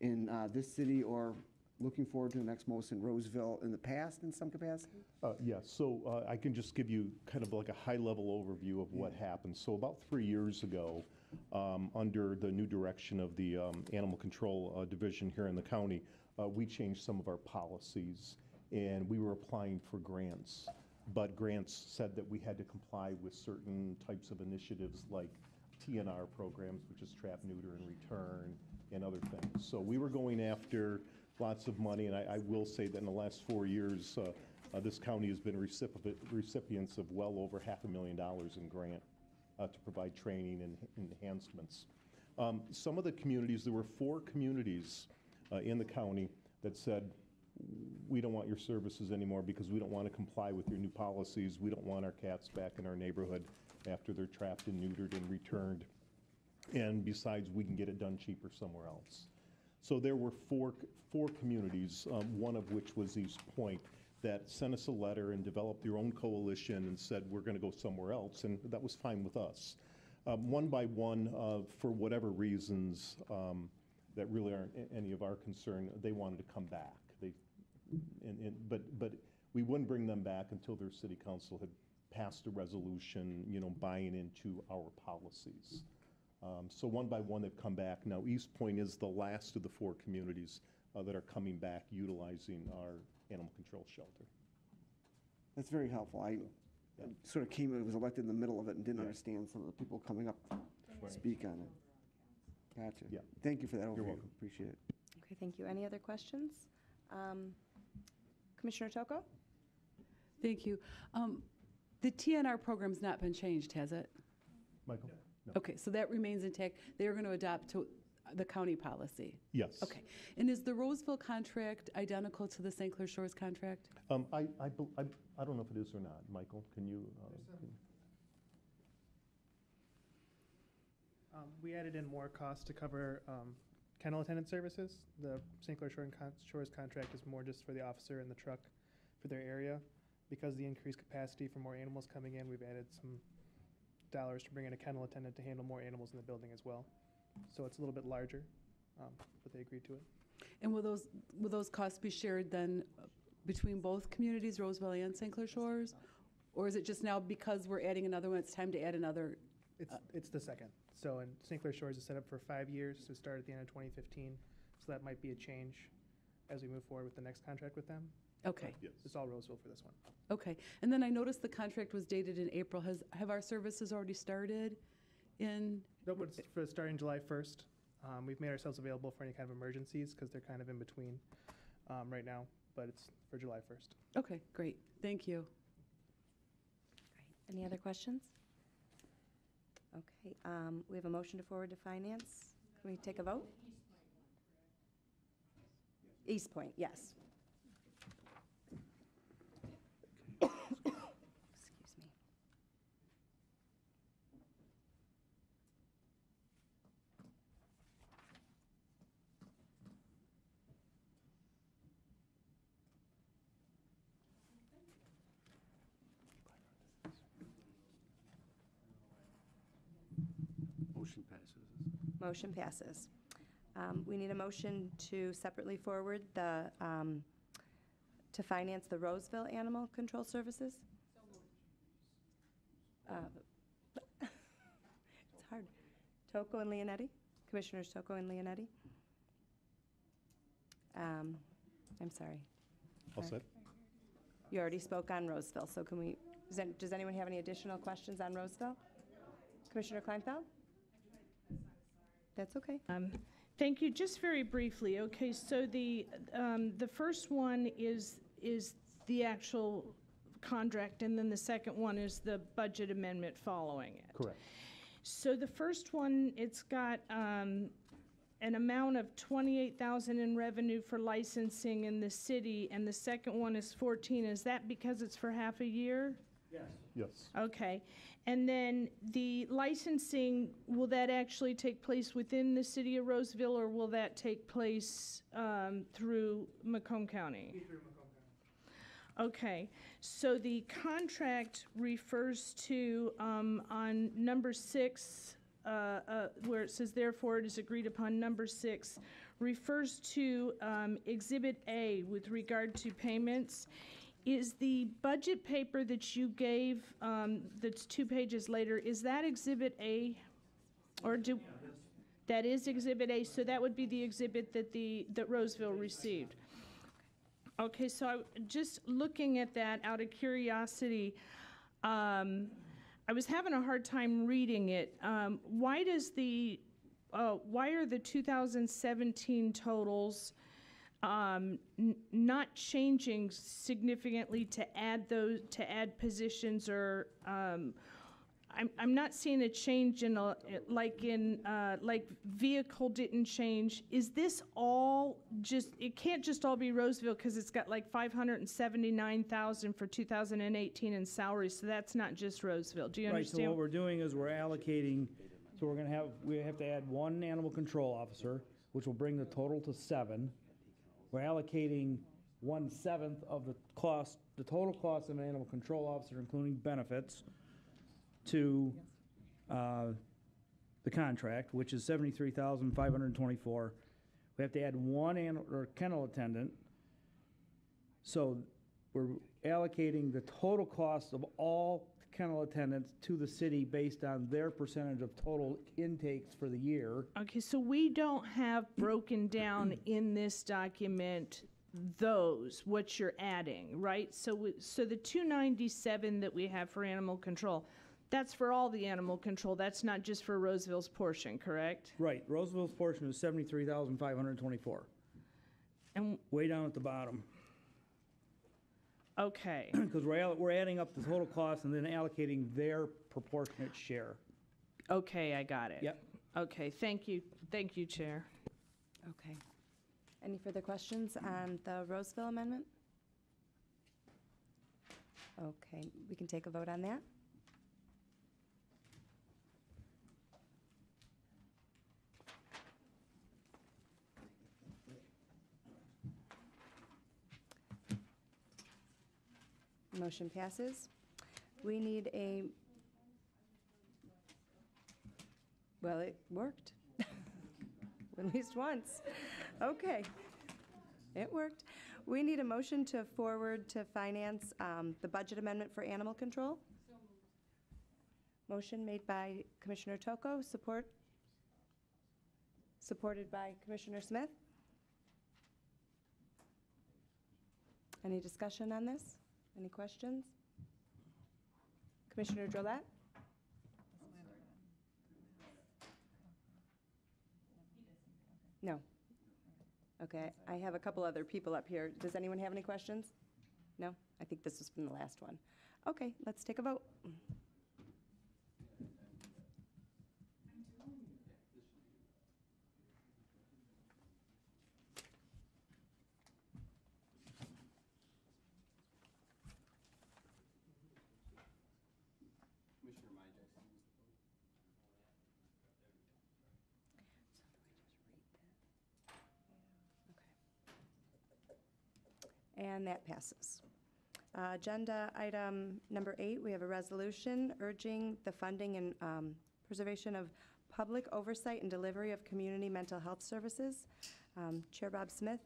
in uh, this city or looking forward to the next most in Roseville in the past in some capacity? Uh, Yes, so uh, I can just give you kind of like a high-level overview of what happened. So about three years ago, um, under the new direction of the um, Animal Control uh, Division here in the county, uh, we changed some of our policies, and we were applying for grants. But grants said that we had to comply with certain types of initiatives like TNR programs, which is trap, neuter, and return, and other things. So we were going after lots of money, and I, I will say that in the last four years, uh, uh, this county has been recipient, recipients of well over half a million dollars in grant uh, to provide training and enhancements. Um, some of the communities, there were four communities uh, in the county that said, we don't want your services anymore because we don't want to comply with your new policies. We don't want our cats back in our neighborhood after they're trapped and neutered and returned. And besides, we can get it done cheaper somewhere else. So there were four, four communities, um, one of which was East Point, that sent us a letter and developed their own coalition and said, we're going to go somewhere else, and that was fine with us. Um, one by one, uh, for whatever reasons um, that really aren't any of our concern, they wanted to come back. They, and, and, but, but we wouldn't bring them back until their city council had passed a resolution, you know, buying into our policies. Um, So one by one, they've come back. Now, Eastpointe is the last of the four communities uh, that are coming back utilizing our animal control shelter. That's very helpful. I sort of came, and was elected in the middle of it and didn't understand some of the people coming up to Right. speak on it. Gotcha. Yeah. Thank you for that overview. You're welcome. Appreciate it. Okay, thank you. Any other questions? Um, Commissioner Tocco? Thank you. Um, The TNR program's not been changed, has it? Michael? No. Okay, so that remains intact. They are going to adopt to the county policy? Yes. Okay. And is the Roseville contract identical to the St. Clair Shores contract? Um, I, I, bel- I, I don't know if it is or not. Michael, can you? uh, can- Um, we added in more costs to cover um, kennel attendant services. The St. Clair Shore and Con- Shores contract is more just for the officer and the truck for their area. Because of the increased capacity for more animals coming in, we've added some dollars to bring in a kennel attendant to handle more animals in the building as well. So it's a little bit larger, um, but they agreed to it. And will those, will those costs be shared then uh, between both communities, Roseville and St. Clair Shores? Or is it just now because we're adding another one, it's time to add another? It's, it's the second. So and St. Clair Shores is set up for five years, to start at the end of 2015. So that might be a change as we move forward with the next contract with them. Okay. But It's all Roseville for this one. Okay. And then I noticed the contract was dated in April. Has, have our services already started in? Nope, it's for starting July 1st. Um, We've made ourselves available for any kind of emergencies because they're kind of in between um, right now, but it's for July 1st. Okay, great. Thank you. Any other questions? Okay, um, we have a motion to forward to finance. Can we take a vote? Eastpointe, yes. Excuse me. Motion passes. Motion passes. Um, We need a motion to separately forward the, um, to finance the Roseville Animal Control Services? Uh, It's hard. Tocco and Leonetti? Commissioners Tocco and Leonetti? Um, I'm sorry. All set? You already spoke on Roseville, so can we, does an- does anyone have any additional questions on Roseville? Commissioner Klinefelt? That's okay. Um, Thank you. Just very briefly, okay, so the, um, the first one is, is the actual contract, and then the second one is the budget amendment following it. Correct. So the first one, it's got um, an amount of 28,000 in revenue for licensing in the city, and the second one is 14. Is that because it's for half a year? Yes. Okay. And then the licensing, will that actually take place within the city of Roseville, or will that take place um, through Macomb County? Okay, so the contract refers to, um, on number six, uh, uh, where it says therefore it is agreed upon, number six, refers to um, Exhibit A with regard to payments. Is the budget paper that you gave, um, that's two pages later, is that Exhibit A? Or do, that is Exhibit A, so that would be the exhibit that the, that Roseville received? Okay, so I, just looking at that out of curiosity, um, I was having a hard time reading it. Um, why does the, uh, why are the 2017 totals um, n- not changing significantly to add those, to add positions or, um, I'm, I'm not seeing a change in, a, like in, uh, like vehicle didn't change. Is this all just, it can't just all be Roseville because it's got like 579,000 for 2018 in salaries, so that's not just Roseville. Do you Right, so understand? what we're doing is we're allocating, so we're gonna have, we have to add one animal control officer, which will bring the total to seven. We're allocating one-seventh of the cost, the total cost of an animal control officer, including benefits, to, uh, the contract, which is seventy-three thousand, five hundred and twenty-four. We have to add one animal, or kennel attendant. So we're allocating the total cost of all kennel attendants to the city based on their percentage of total intakes for the year. Okay, so we don't have broken down in this document those, what you're adding, right? So, so the 297 that we have for animal control, that's for all the animal control, that's not just for Roseville's portion, correct? Right, Roseville's portion is seventy-three thousand five hundred and twenty-four. And. Way down at the bottom. Okay. Because we're, al- we're adding up the total cost and then allocating their proportionate share. Okay, I got it. Yep. Okay, thank you, thank you, Chair. Okay. Any further questions on the Roseville amendment? Okay, we can take a vote on that. Motion passes. We need a, well, it worked. At least once. Okay. It worked. We need a motion to forward to finance um, the budget amendment for animal control. Motion made by Commissioner Tocco, support? Supported by Commissioner Smith? Any discussion on this? Any questions? Commissioner Drolet? No. Okay, I have a couple other people up here. Does anyone have any questions? No? I think this was from the last one. Okay, let's take a vote. And that passes. Uh, Agenda item number eight, we have a resolution urging the funding and um, preservation of public oversight and delivery of community mental health services. Um, Chair Bob Smith,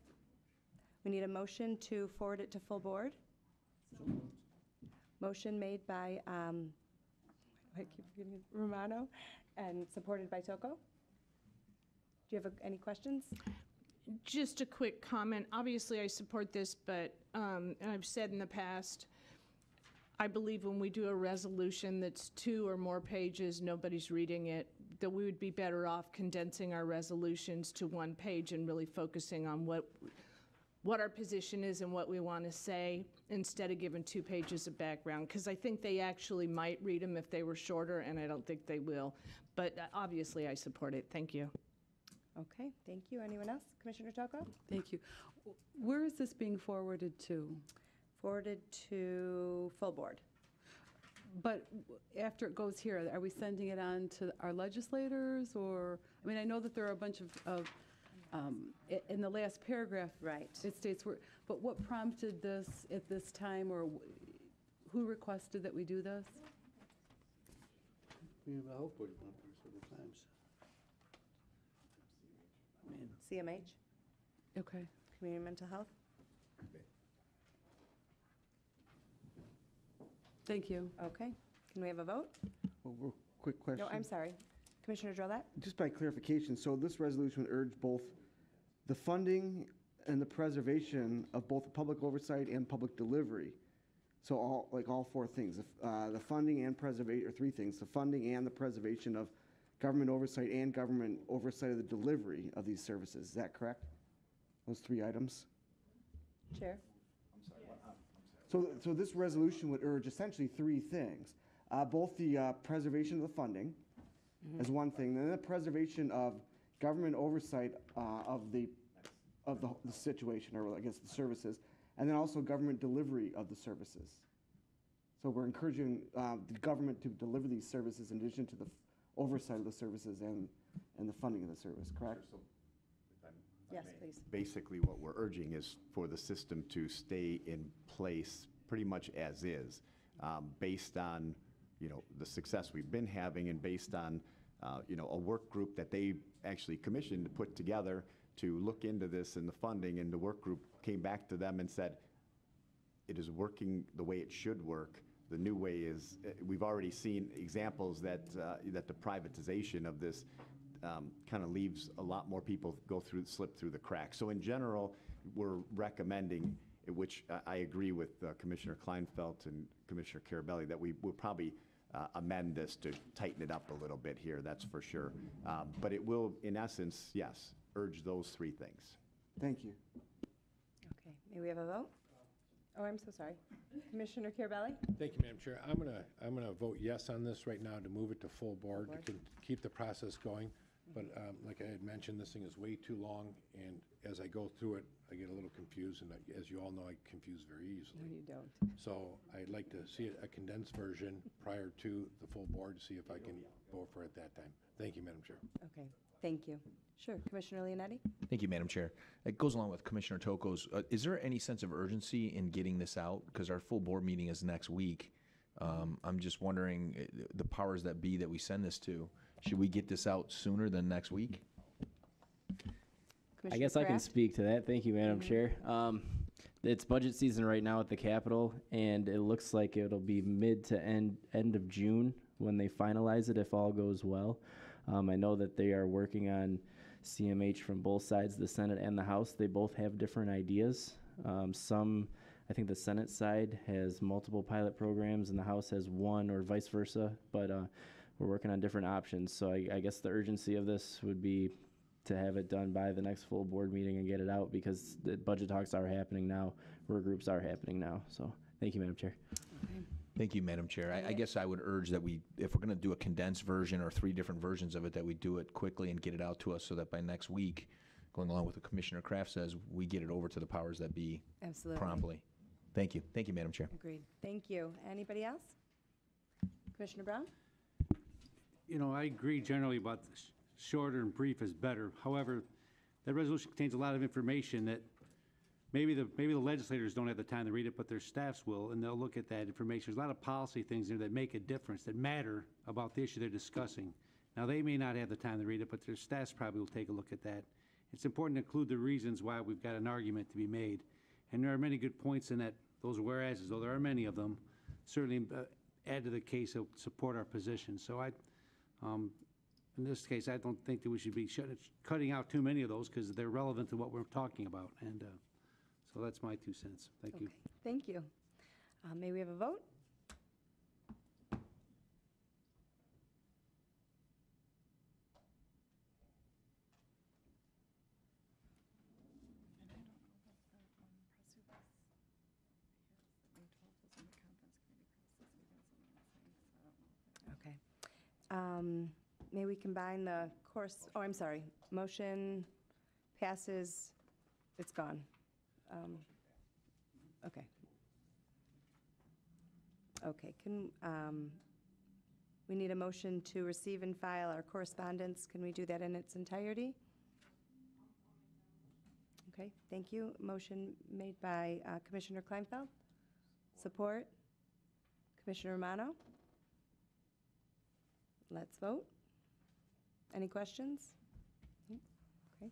we need a motion to forward it to full board. Motion made by, um, I keep forgetting, Romano, and supported by Tocco. Do you have a- any questions? Just a quick comment. Obviously, I support this, but um, and I've said in the past, I believe when we do a resolution that's two or more pages, nobody's reading it, that we would be better off condensing our resolutions to one page and really focusing on what, what our position is and what we want to say, instead of giving two pages of background, because I think they actually might read them if they were shorter, and I don't think they will. But uh, obviously, I support it. Thank you. Okay, thank you. Anyone else? Commissioner Tocco? Thank you. Where is this being forwarded to? Forwarded to full board. But after it goes here, are we sending it on to our legislators, or, I mean, I know that there are a bunch of, of, um, in the last paragraph. Right. It states where, but what prompted this at this time, or who requested that we do this? Community Health Board's been up here several times. I mean, CMH, Okay. Community Mental Health. Thank you. Okay, can we have a vote? Well, real quick question. No, I'm sorry. Commissioner Drolet? Just by clarification, so this resolution would urge both the funding and the preservation of both public oversight and public delivery. So all, like all four things, uh, the funding and preservation, or three things, the funding and the preservation of government oversight and government oversight of the delivery of these services. Is that correct? Those three items? Chair? I'm sorry. So, so this resolution would urge essentially three things. Uh, both the uh, preservation of the funding as one thing, then the preservation of government oversight uh, of the, of the, the situation, or I guess the services, and then also government delivery of the services. So we're encouraging uh, the government to deliver these services in addition to the f- oversight of the services and, and the funding of the service, correct? Yes, please. Basically, what we're urging is for the system to stay in place pretty much as is, um, based on, you know, the success we've been having and based on, uh, you know, a work group that they actually commissioned to put together to look into this and the funding, and the work group came back to them and said, it is working the way it should work. The new way is, uh, we've already seen examples that, uh, that the privatization of this kind of leaves a lot more people go through, slip through the cracks. So in general, we're recommending, uh, which I- I agree with uh, Commissioner Klinefelt and Commissioner Carabelli, that we will probably uh, amend this to tighten it up a little bit here, that's for sure. Um, But it will, in essence, yes, urge those three things. Thank you. Okay, may we have a vote? Oh, I'm so sorry. Commissioner Carabelli? Thank you, Madam Chair. I'm gonna, I'm gonna vote yes on this right now to move it to full board, to board. con- keep the process going. But um, like I had mentioned, this thing is way too long, and as I go through it, I get a little confused, and I- as you all know, I confuse very No, easily. you don't. So I'd like to see a condensed version prior to the full board, to see if I can vote for it that time. Thank you, Madam Chair. Okay, thank you. Sure, Commissioner Leonetti? Thank you, Madam Chair. It goes along with Commissioner Tocco's. Uh, Is there any sense of urgency in getting this out? Because our full board meeting is next week. Um, I'm just wondering, uh, the powers that be that we send this to, should we get this out sooner than next week? I Commissioner guess I can Kraft? speak to that. Thank you, Madam Chair. Um, it's budget season right now at the Capitol, and it looks like it'll be mid to end end of June when they finalize it, if all goes well. Um, I know that they are working on CMH from both sides, the Senate and the House. They both have different ideas. Um, some, I think the Senate side has multiple pilot programs, and the House has one, or vice versa. But uh, we're working on different options. So I, I guess the urgency of this would be to have it done by the next full board meeting and get it out because the budget talks are happening now, work groups are happening now. So, thank you, Madam Chair. Thank you, Madam Chair. I, I guess I would urge that we, if we're going to do a condensed version or three different versions of it, that we do it quickly and get it out to us so that by next week, going along with what Commissioner Kraft says, we get it over to the powers that be Absolutely. promptly. Thank you. Thank you, Madam Chair. Agreed. Thank you. Anybody else? Commissioner Brown? You know, I agree generally about the sh- shorter and brief is better. However, that resolution contains a lot of information that maybe the, maybe the legislators don't have the time to read it, but their staffs will, and they'll look at that information. There's a lot of policy things there that make a difference, that matter about the issue they're discussing. Now, they may not have the time to read it, but their staffs probably will take a look at that. It's important to include the reasons why we've got an argument to be made. And there are many good points in that, those whereases, though there are many of them, certainly uh, add to the case of support our position. So I, um, in this case, I don't think that we should be cutting out too many of those because they're relevant to what we're talking about. And uh, so that's my two cents. Thank you. Okay, thank you. Uh, May we have a vote? Okay. Um, May we combine the course, oh, I'm sorry, motion passes, it's gone. Um, Okay. Okay, can, um, we need a motion to receive and file our correspondence. Can we do that in its entirety? Okay, thank you. Motion made by uh, Commissioner Klinefelt. Support? Commissioner Romano? Let's vote. Any questions? No? Okay.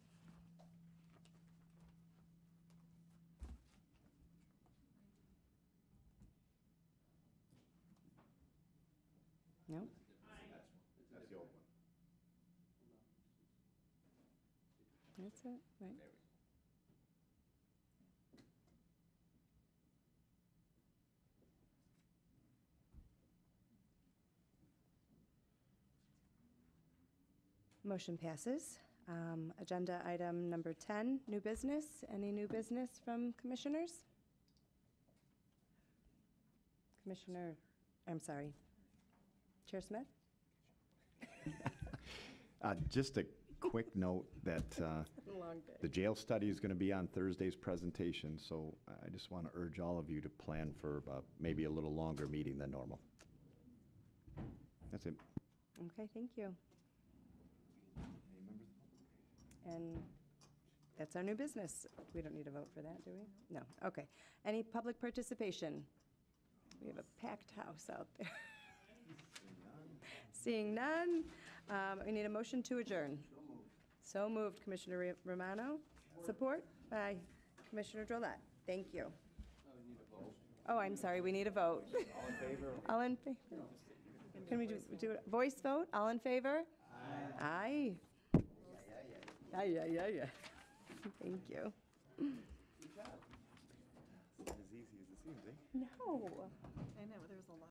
No? That's it, right? Motion passes. Um, Agenda item number 10, new business. Any new business from commissioners? Commissioner, I'm sorry, Chair Smith? Uh, Just a quick note that uh, been a long day. the jail study is going to be on Thursday's presentation, so I just want to urge all of you to plan for uh, maybe a little longer meeting than normal. That's it. Okay, thank you. And that's our new business. We don't need a vote for that, do we? No, okay. Any public participation? We have a packed house out there. Seeing none, um, we need a motion to adjourn. So moved, Commissioner Ri- Romano. Support by Commissioner Drolet. Thank you. Oh, I'm sorry, we need a vote. All in favor? All in favor? Can we do, do a voice vote? All in favor? Aye. Aye. Aye, aye, aye, aye. Thank you. As easy as it seems, eh? No. I know, there's a lot.